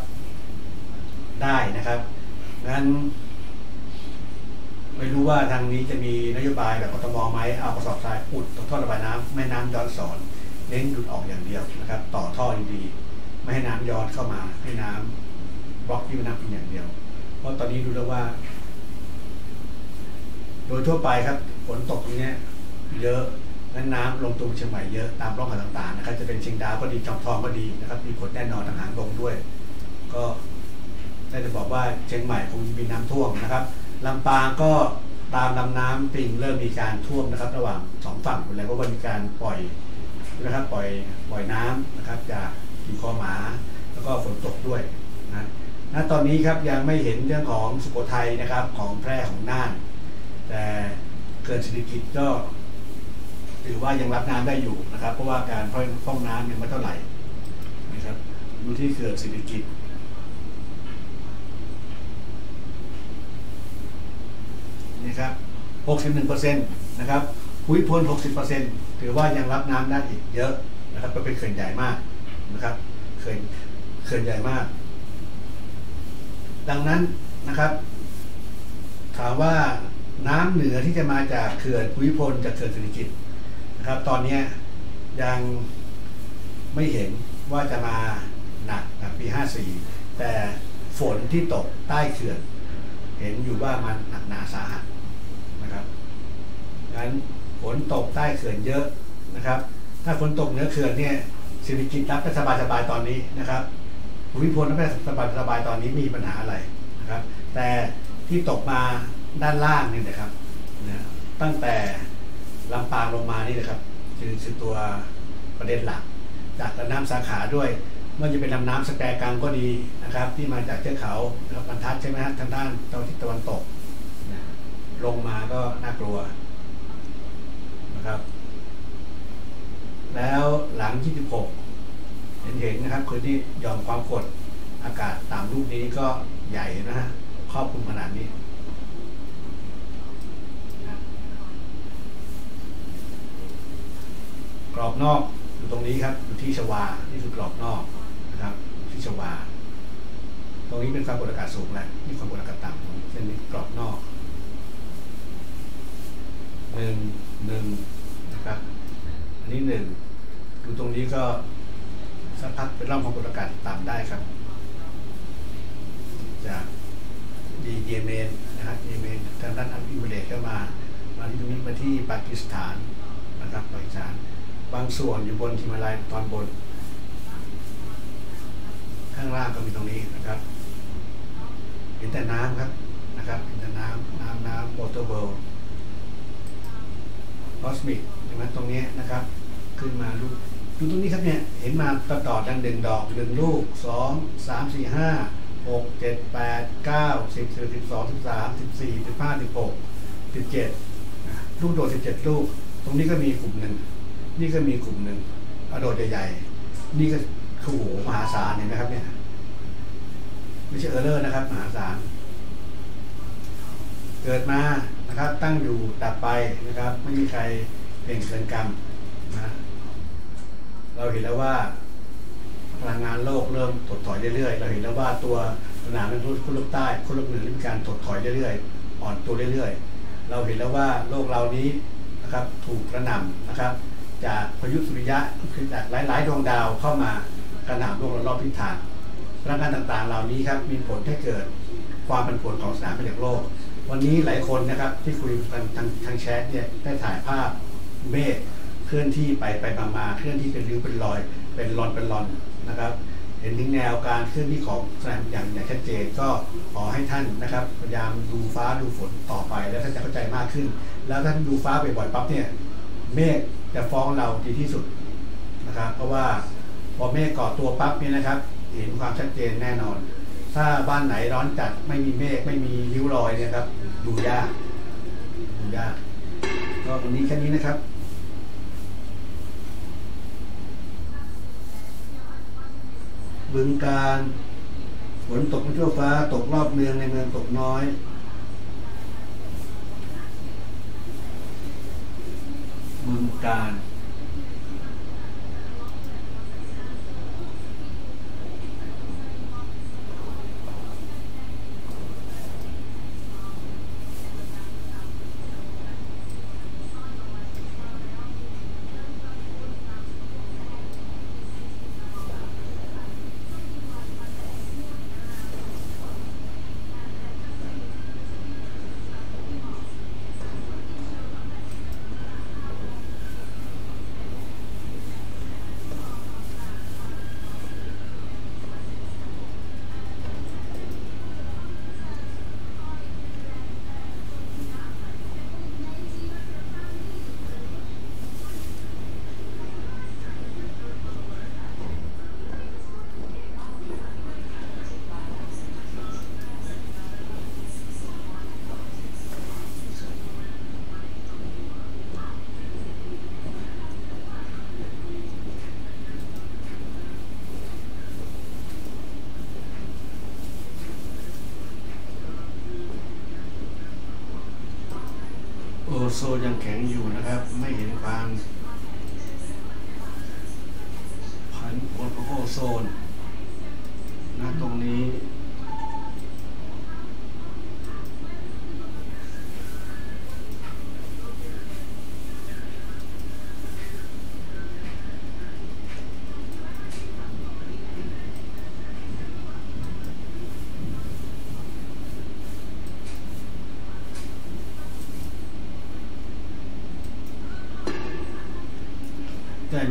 ได้นะครับงั้นไม่รู้ว่าทางนี้จะมีนโยบายแบบกทมไหมเอากระสอบทรายอุดตรงท่อระบายน้ำแม่น้ำย้อนสอนเน้นดูดออกอย่างเดียวนะครับ ต่อท่อดีๆไม่ให้น้ำย้อนเข้ามาให้น้ำบล็อกที่แม่น้ำเพียงอย่างเดียว เพราะตอนนี้ดูแล้วว่า โดยทั่วไปครับฝนตกตรงนี้เยอะนั้นน้ำลงตรงเชียงใหม่เยอะตามร่องต่างๆนะครับ จะเป็นเชียงดาวก็ดีจอมทองก็ดีนะครับ มีผลแน่นอนทางหางลงด้วย ก็ได้จะบอกว่าเชียงใหม่คงมีน้ำท่วมนะครับลำปางก็ตามลำน้ำปิงเริ่มมีการท่วมนะครับ ระหว่างสองฝั่งอยู่แล้วเพราะว่ามีการปล่อยนะครับ ปล่อยปล่อยน้ำนะครับ จากขี่คอหมา แล้วก็ฝนตกด้วย ณตอนนี้ครับยังไม่เห็นเรื่องของสุโขทัยนะครับของแพร่ของน่าน แต่เกินเศรษฐกิจก็ถือว่ายังรับน้ำได้อยู่นะครับ เพราะว่าการพร่องน้ำยังไม่เท่าไหร่นะครับดูที่เขื่อนเศรษฐกิจนี่ครับ 61%นะครับภูมิพล 60%นถือว่ายังรับน้ำได้อีกเยอะนะครับก็เป็นเขื่อนใหญ่มากนะครับเขื่อนเขื่อนใหญ่มาก ดังนั้นนะครับถามว่าน้ำเหนือที่จะมาจากเขื่อนภูมิพลจากเขื่อนสิริกิตนะครับ ตอนนี้ยังไม่เห็นว่าจะมาหนักแบบปี 54 แต่ฝนที่ตกใต้เขื่อน เห็นอยู่ว่ามันหนักหนาสาหัสนะครับงั้นฝนตกใต้เขื่อนเยอะนะครับ ถ้าฝนตกเหนือเขื่อนเนี่ยสิริกิตรับได้สบายสบายๆตอนนี้นะครับ ภูมิพลรับได้สบายสบายตอนนี้มีปัญหาอะไรนะครับ แต่ที่ตกมาด้านล่างนี่นะครับนะตั้งแต่ลำปางลงมานี่นะครับคือคือตัวประเด็นหลัก จากลำน้ำสาขาด้วยไม่ว่าจะเป็นลำน้ำสแกกังก็ดีนะครับ ที่มาจากเทือกเขานะครับบรรทัดใช่ไหมฮะทางด้านตะวันทิศตะวันตกนะลงมาก็น่ากลัวนะครับ แล้วหลัง 26 เห็นเห็นนะครับคือที่ยอมความกดอากาศตามรูปนี้ก็ใหญ่นะฮะครอบคลุมขนาดนี้กรอบนอกอยู่ตรงนี้ครับอยู่ที่ชวานี่คือกรอบนอกนะครับ ที่ชวา ตรงนี้เป็นความกดอากาศสูงแล้วนี่ความกดอากาศต่ำเส้นนี้กรอบนอกหนึ่งหนึ่งนะครับ อันนี้หนึ่งอยู่ตรงนี้ก็ สักพักเป็นร่องความกดอากาศต่ำได้ครับ จากดีเยเมนนะครับเยเมนทางด้านอัฟริกาเดเข้ามา มาที่ตรงนี้มาที่ปากีสถานนะครับปากีสถานบางส่วนอยู่บนทิมาลายตอนบน ข้างล่างก็มีตรงนี้นะครับเห็นแต่น้ำครับนะครับเห็นแต่น้ำน้ำน้ำวอเตอร์เบิลคอสมิกเห็นไหมตรงนี้นะครับ ขึ้นมาลูก ดูตรงนี้ครับเนี่ย เห็นมาต่อต่อดังหนึ่งดอกหนึ่งลูกสองสามสี่ห้าหกเจ็ดแปดเก้าสิบสิบสิบสองสิบสามสิบสี่สิบห้าสิบหกสิบเจ็ดลูกโดดสิบเจ็ดลูก ตรงนี้ก็มีกลุ่มหนึ่ง นี่ก็มีกลุ่มหนึ่งกระโดดใหญ่ๆ นี่ก็คือโหมหาศาลเห็นไหมครับเนี่ย ไม่ใช่เออร์เลอร์นะครับ มหาศาล เกิดมานะครับ ตั้งอยู่ดับไปนะครับ ไม่มีใครเปลี่ยนเกินกรรม เราเห็นแล้วว่าพลังงานโลกเริ่มถดถอยเรื่อยๆ เราเห็นแล้วว่าตัวสนามเป็นคุลกใต้คุลกเหนือมีการถดถอยเรื่อยๆ อ่อนตัวเรื่อยๆ เราเห็นแล้วว่าโลกเรานี้นะครับถูกกระหน่ำนะครับ จากพายุสุริยะคือจากหลายๆดวงดาวเข้ามากระหน่ำโลกเรารอบทิศทางพลังงานต่างๆ เหล่านี้ครับมีผลให้เกิดความเป็นผลของสนามแม่เหล็กโลก วันนี้หลายคนนะครับที่คุยทางทางทางแชทเนี่ยได้ถ่ายภาพเมฆ เคลื่อนที่ไปไปมามาเคลื่อนที่เป็นริ้วเป็นรอย เป็นรอนเป็นรอนนะครับ เห็นถึงแนวการเคลื่อนที่ของสนามอย่างอย่างชัดเจนก็ขอให้ท่านนะครับพยายามดูฟ้าดูฝนต่อไป แล้วท่านจะเข้าใจมากขึ้น แล้วท่านดูฟ้าบ่อยๆปั๊บเนี่ยเมฆจะฟ้องเราดีที่สุดนะครับ เพราะว่าพอเมฆก่อตัวปั๊บเนี่ยนะครับ เห็นความชัดเจนแน่นอน ถ้าบ้านไหนร้อนจัดไม่มีเมฆไม่มีริ้วรอยเนี่ยครับดูยากดูยากก็วันนี้แค่นี้นะครับ บึงการฝนตกทั่วฟ้า ตกรอบเมืองในเมืองตกน้อยบึงการ บาง พันคโคโซน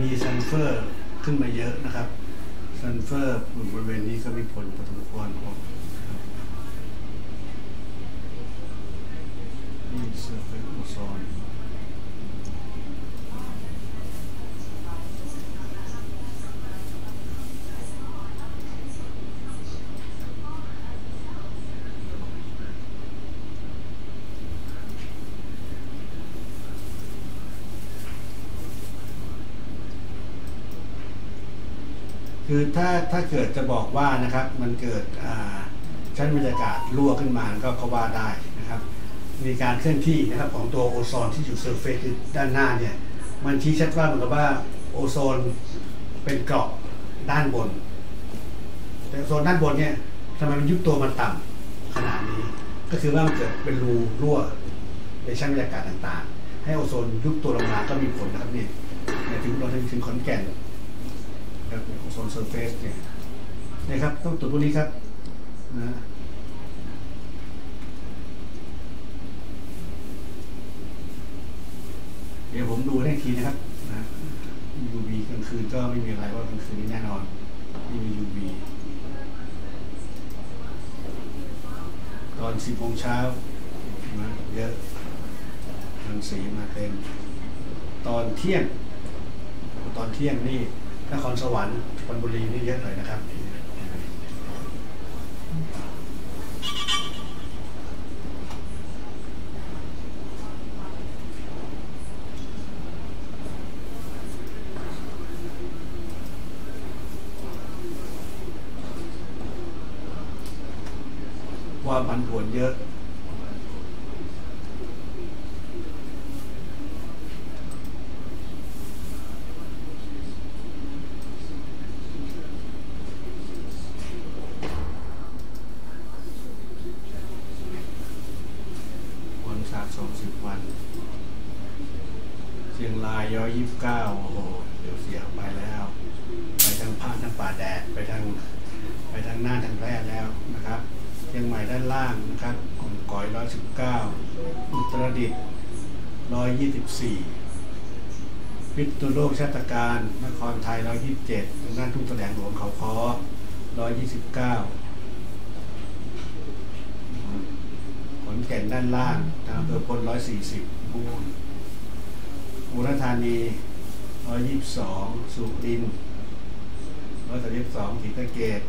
มีซัลเฟอร์ขึ้นมาเยอะนะครับซัลเฟอร์บริเวณนี้ก็มีผลพอสมควรครับนี่ surface ozone คือถ้าถ้าเกิดจะบอกว่านะครับมันเกิดชั้นบรรยากาศรั่วขึ้นมาก็ก็ว่าได้นะครับ มีการเคลื่อนที่นะครับของตัวโอโซนที่อยู่เซอร์เฟซคือด้านหน้าเนี่ยมันชี้ชัดว่าเหมือนกับว่าโอโซนเป็นเกราะด้านบน แต่โซนด้านบนเนี่ยทำไมมันยุบตัวมันต่ำขนาดนี้ ก็คือว่ามันเกิดเป็นรูรั่วในชั้นบรรยากาศต่างๆ ให้โอโซนยุบตัวลงมาก็มีผลนะครับนี่เนี่ยถึงเราถึงขอนแก่น ครับโอโซนเซอร์เฟซเนี่ยนะครับต้องตรวจพวกนี้ครับนะเดี๋ยวผมดูให้ทีนะครับนะ UV กลางคืนก็ไม่มีอะไรว่ากลางคืนนี้แน่นอนไม่มี UV ตอน10โมงเช้านะเยอะรังสีมาเต็ม ตอนเที่ยง ตอนเที่ยงนี่ นครสวรรค์ชลบุรีนี่เยอะหน่อยนะครับว่ามันผวนเยอะ ชาติการนครไทยร้อยยี่สิบเจ็ดทางด้านทุ่งแสลงหลวงเขาคอร้อยยี่สิบเก้าขอนแก่นด้านล่างทางอำเภอพลร้อยสี่สิบมูลอุรธานีร้อยยี่สิบสองสุรินทร์ร้อยสามสิบสองศรีสะเกษ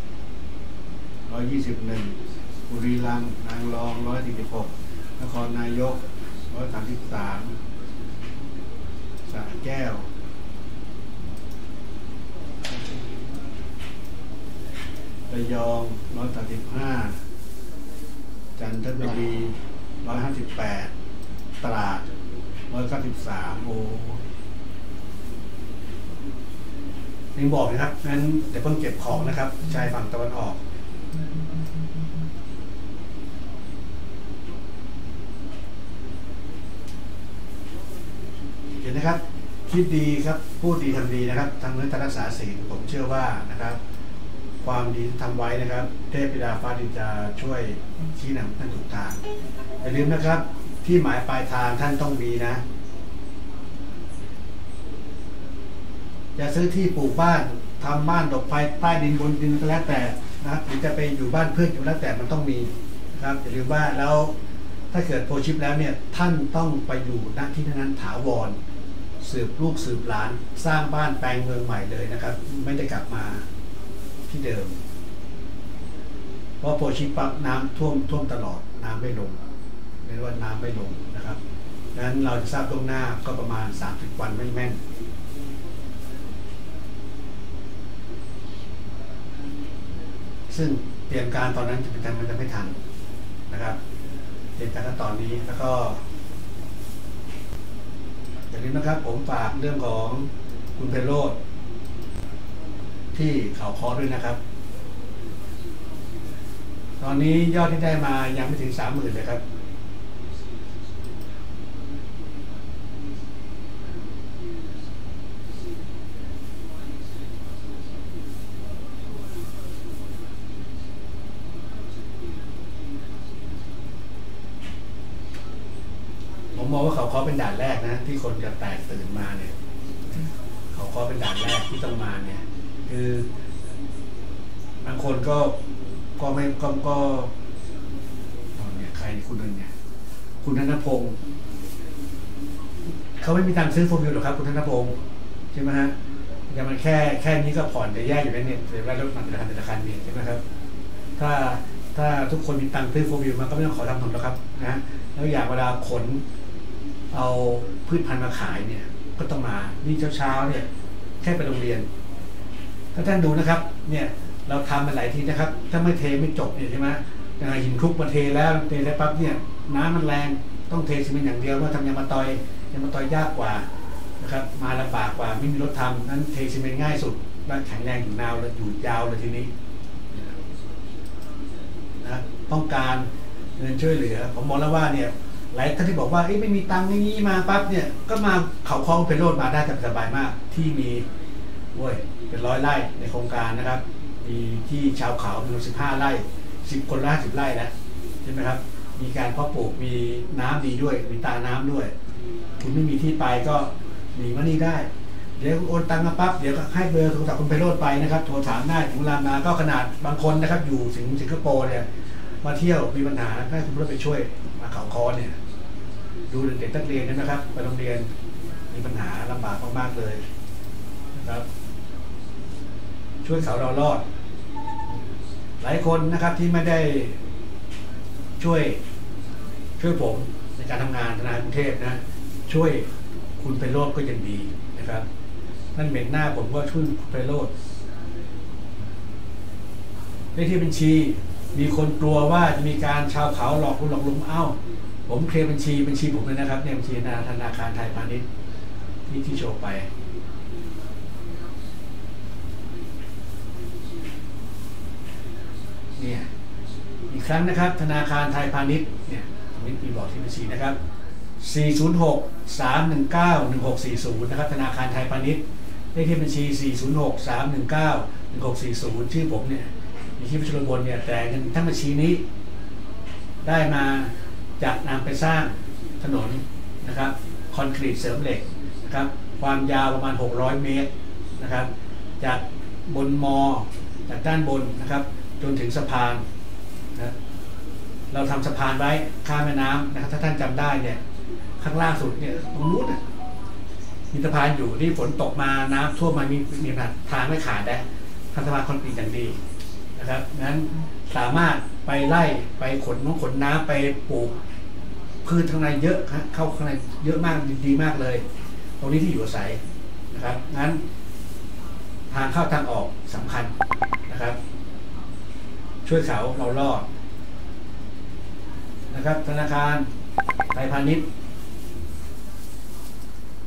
ร้อยยี่สิบหนึ่งบุรีรัมย์นางรองร้อยสี่สิบหกนครนายกร้อยสามสิบสามสระแก้ว ระยองร้อยสามสิบห้าจันทบุรีร้อยห้าสิบแปดตราดร้อยเก้าสิบสามโอ้ยังบอกนะครับงั้นเดี๋ยวเพิ่งเก็บของนะครับ ชายฝั่งตะวันออกเห็นนะครับ คิดดีครับ พูดดีทำดีนะครับทำเรื่องการรักษาศีลผมเชื่อว่านะครับ ความดีที่ทำไว้นะครับ เทพบิดาฟ้าดินจะช่วยชี้นำท่านถูกทางอย่าลืมนะครับ ที่หมายปลายทางท่านต้องมีนะจะซื้อที่ปลูกบ้านทำบ้านดอกไฟใต้ดินบนดินก็แล้วแต่นะครับหรือจะไปอยู่บ้านเพื่อนอยู่แล้วแต่มันต้องมีนะครับอย่าลืมว่าแล้วถ้าเกิดโพชิปแล้วเนี่ยท่านต้องไปอยู่ณที่นั้นถาวร สืบลูกสืบหลาน สร้างบ้านแปลงเมืองใหม่เลยนะครับ ไม่ได้กลับมา ที่เดิม เพราะโพชิปปั๊บน้ำท่วมท่วมตลอดน้ำไม่ลงเรียกว่าน้ำไม่ลงนะครับดังนั้นเราจะทราบล่วงหน้าก็ประมาณ30วันไม่แม่นซึ่งเตรียมการตอนนั้นจะเป็นมันจะไม่ทันนะครับเตรียมการขั้นตอนนี้แล้วก็อย่าลืมนะครับผมฝากเรื่องของคุณเพโรด ที่เขาคอด้วยนะครับ ตอนนี้ยอดที่ได้มายังไม่ถึงสามหมื่นเลยครับ ผมมองว่าเขาคาะเป็นด่านแรกนะ ที่คนจะแตกตื่นมาเนี่ย เขาคาะเป็นด่านแรกที่ต้องมาเนี่ย คือบางคนก็ก็ไม่ก็ก็เอาเนี่ยใครคุณนึงเนี่ย คุณธนพงศ์เขาไม่มีตังค์ซื้อโฟมวิวหรอกครับ คุณธนพงศ์ใช่ไหมฮะยังมันแค่แค่นี้ก็ผ่อนจะแย่อยู่แล้วเนี่ยเดี๋ยวรถมันแต่ละคันแต่ละคันเนี่ยใช่ไหมครับ ถ้าถ้าทุกคนมีตังค์ซื้อโฟมวิวมันก็ไม่ต้องขอทำถนนหรอกครับนะแล้วอย่างเวลาขนเอาพืชพันธุ์มาขายเนี่ย ก็ต้องมานี่เช้าๆเนี่ย แค่ไปโรงเรียน ถ้าท่านดูนะครับ เนี่ยเราทำมาหลายทีนะครับ ถ้าไม่เทไม่จบเนี่ยใช่ไหมหินคลุกมาเทแล้วเทแล้วปั๊บเนี่ยน้ำมันแรงต้องเทซีเมนต์อย่างเดียวว่าทำยางมาตอยยางมาตอยยากกว่านะครับมาลำบากกว่าไม่มีรถทำนั้นเทซีเมนต์ง่ายสุดบ้านแข็งแรงอยู่นาวเลยอยู่ยาวเลยทีนี้นะต้องการเงินช่วยเหลือ ผมมองแล้วว่าเนี่ยหลายท่านที่บอกว่าเอ้ไม่มีตังค์นี้มาปั๊บเนี่ยก็มาเขาคลองเป็นโรดมาได้สบายมากที่มี เว้ยเป็นร้อยไร่ในโครงการนะครับ มีที่ชาวเขามีสิบห้าไร่สิบคนละสิบไร่แล้วใช่ไหมครับ มีการเพาะปลูกมีน้ำดีด้วย มีตาน้ำด้วย คุณไม่มีที่ไปก็หนีมานี่ได้ เดี๋ยวโอนตังค์มาปั๊บเดี๋ยวให้เบอร์โทรศัพท์คุณไพโรดไปนะครับ โทรถามได้ถึงเวลามาก็ขนาดบางคนนะครับ อยู่สิงสิงคโปร์เนี่ยมาเที่ยวมีปัญหาให้คุณรดไปช่วยมาเขาคอเนี่ยดูเด็กนักเรียนนะครับไปโรงเรียนมีปัญหาลำบากมากๆเลย ครับ ช่วยเขาเรารอด หลายคนนะครับที่ไม่ได้ช่วยช่วยผมในการทำงานธนาคารกรุงเทพนะ ช่วยคุณไปโรดก็ยังดีนะครับนั่นเหม็นหน้าผมก็ช่วยคุณไปโรดในที่บัญชี มีคนกลัวว่าจะมีการชาวเขาหลอกคุณหลอกลุงเอ้า ผมเคลียร์บัญชีบัญชีผมเลยนะครับเนี่ยบัญชีธนาคารไทยพาณิชย์ที่ที่โชว์ไป เนี่ย อีก ครั้งนะครับ ธนาคารไทยพาณิชย์เนี่ยนี่มีบอกที่บัญชีนะครับ 406 319 1640 นะครับ ธนาคารไทยพาณิชย์เลขที่บัญชี 406 319 1640 ชื่อผมเนี่ยมีที่พัชรบนเนี่ยแต่เงินทั้งบัญชีนี้ ได้มาจะนำไปสร้างถนนนะครับคอนกรีตเสริมเหล็กนะครับความยาวประมาณ 600 เมตรนะครับจากบนมอจากด้านบนนะครับจนถึงสะพาน เราทำสะพานไว้ข้ามแม่น้ำนะครับถ้าท่านจำได้เนี่ย ข้างล่างสุดเนี่ยตรงนู้นน่ะมีสะพานอยู่ที่ฝนตกมาน้ำท่วมมามีมีทางไม่ขาดได้ทำสะพานคอนกรีตอย่างดีนะครับนั้นสามารถไปไล่ไปขนน้องขนน้ำไปปลูกพืชข้างในเยอะเข้าข้างในเยอะมากดีมากเลย ตรงนี้ที่อยู่อาศัยนะครับงั้นทางเข้าทางออกสำคัญนะครับ ช่วยเขาเรารอด นะครับ ธนาคารไทยพาณิชย์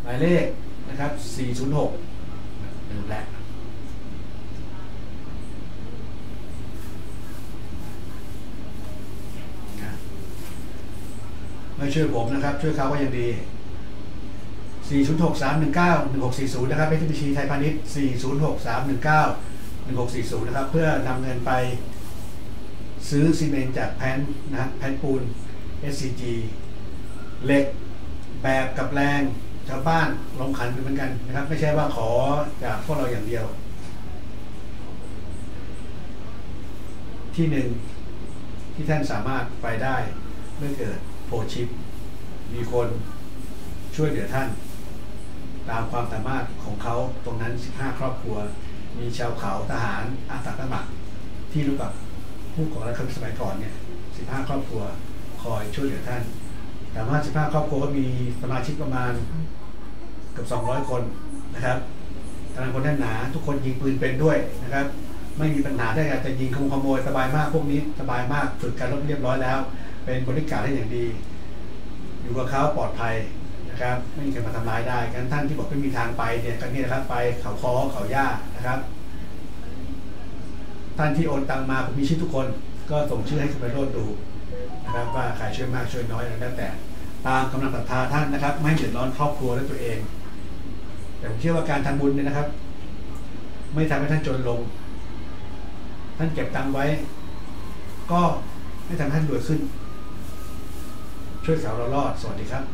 หมายเลขนะครับ 406หนึ่งแหละนะไม่ช่วยผมนะครับ ช่วยเขาก็ยังดี 406 319 1640 นะครับเป็นบัญชีไทยพาณิชย์ 406 319 1640 นะครับ เพื่อนำเงินไป ซื้อซีเมนต์จากแผ่นนะแผ่นปูน SCG เหล็กแบบกับแรงชาวบ้านลงขันเหมือนกันนะครับ ไม่ใช่ว่าขอจากพวกเราอย่างเดียว ที่หนึ่งที่ท่านสามารถไปได้เมื่อเกิดโพชิป มีคนช่วยเหลือท่าน ตามความสามารถของเขาตรงนั้น 15 ครอบครัว มีชาวเขาทหารอาสาสมัครที่รู้กับ ผู้ก่อรัฐสมัยก่อนเนี่ย15ครอบครัวคอยช่วยเหลือท่าน แต่ว่า15ครอบครัวก็มีสมาชิกประมาณเกือบ200คนนะครับกำลังคนแน่นหนา ทุกคนยิงปืนเป็นด้วยนะครับ ไม่มีปัญหาได้การจะยิงขโมยขโมยสบายมากพวกนี้สบายมากฝึกการรบเรียบร้อยแล้ว เป็นบริการได้อย่างดี อยู่กับเขาปลอดภัยนะครับไม่มีใครมาทำร้ายได้กันท่านที่บอกไม่มีทางไปเนี่ยก็นี่นะครับไปเขาคอเขาย่านะครับ ท่านที่โอนตังมาผมมีชื่อทุกคน ก็ส่งชื่อให้คุณไปโรดดูนะครับว่าใครช่วยมากช่วยน้อยอะไรแล้วแต่ ตามกำลังศรัทธาท่านนะครับ ไม่เดือดร้อนครอบครัวและตัวเอง แต่ผมเชื่อว่าการทำบุญเนี่ยนะครับ ไม่ทำให้ท่านจนลง ท่านเก็บตังไว้ ก็ไม่ทำให้ท่านรวยขึ้น ช่วยสาวเรารอด สวัสดีครับ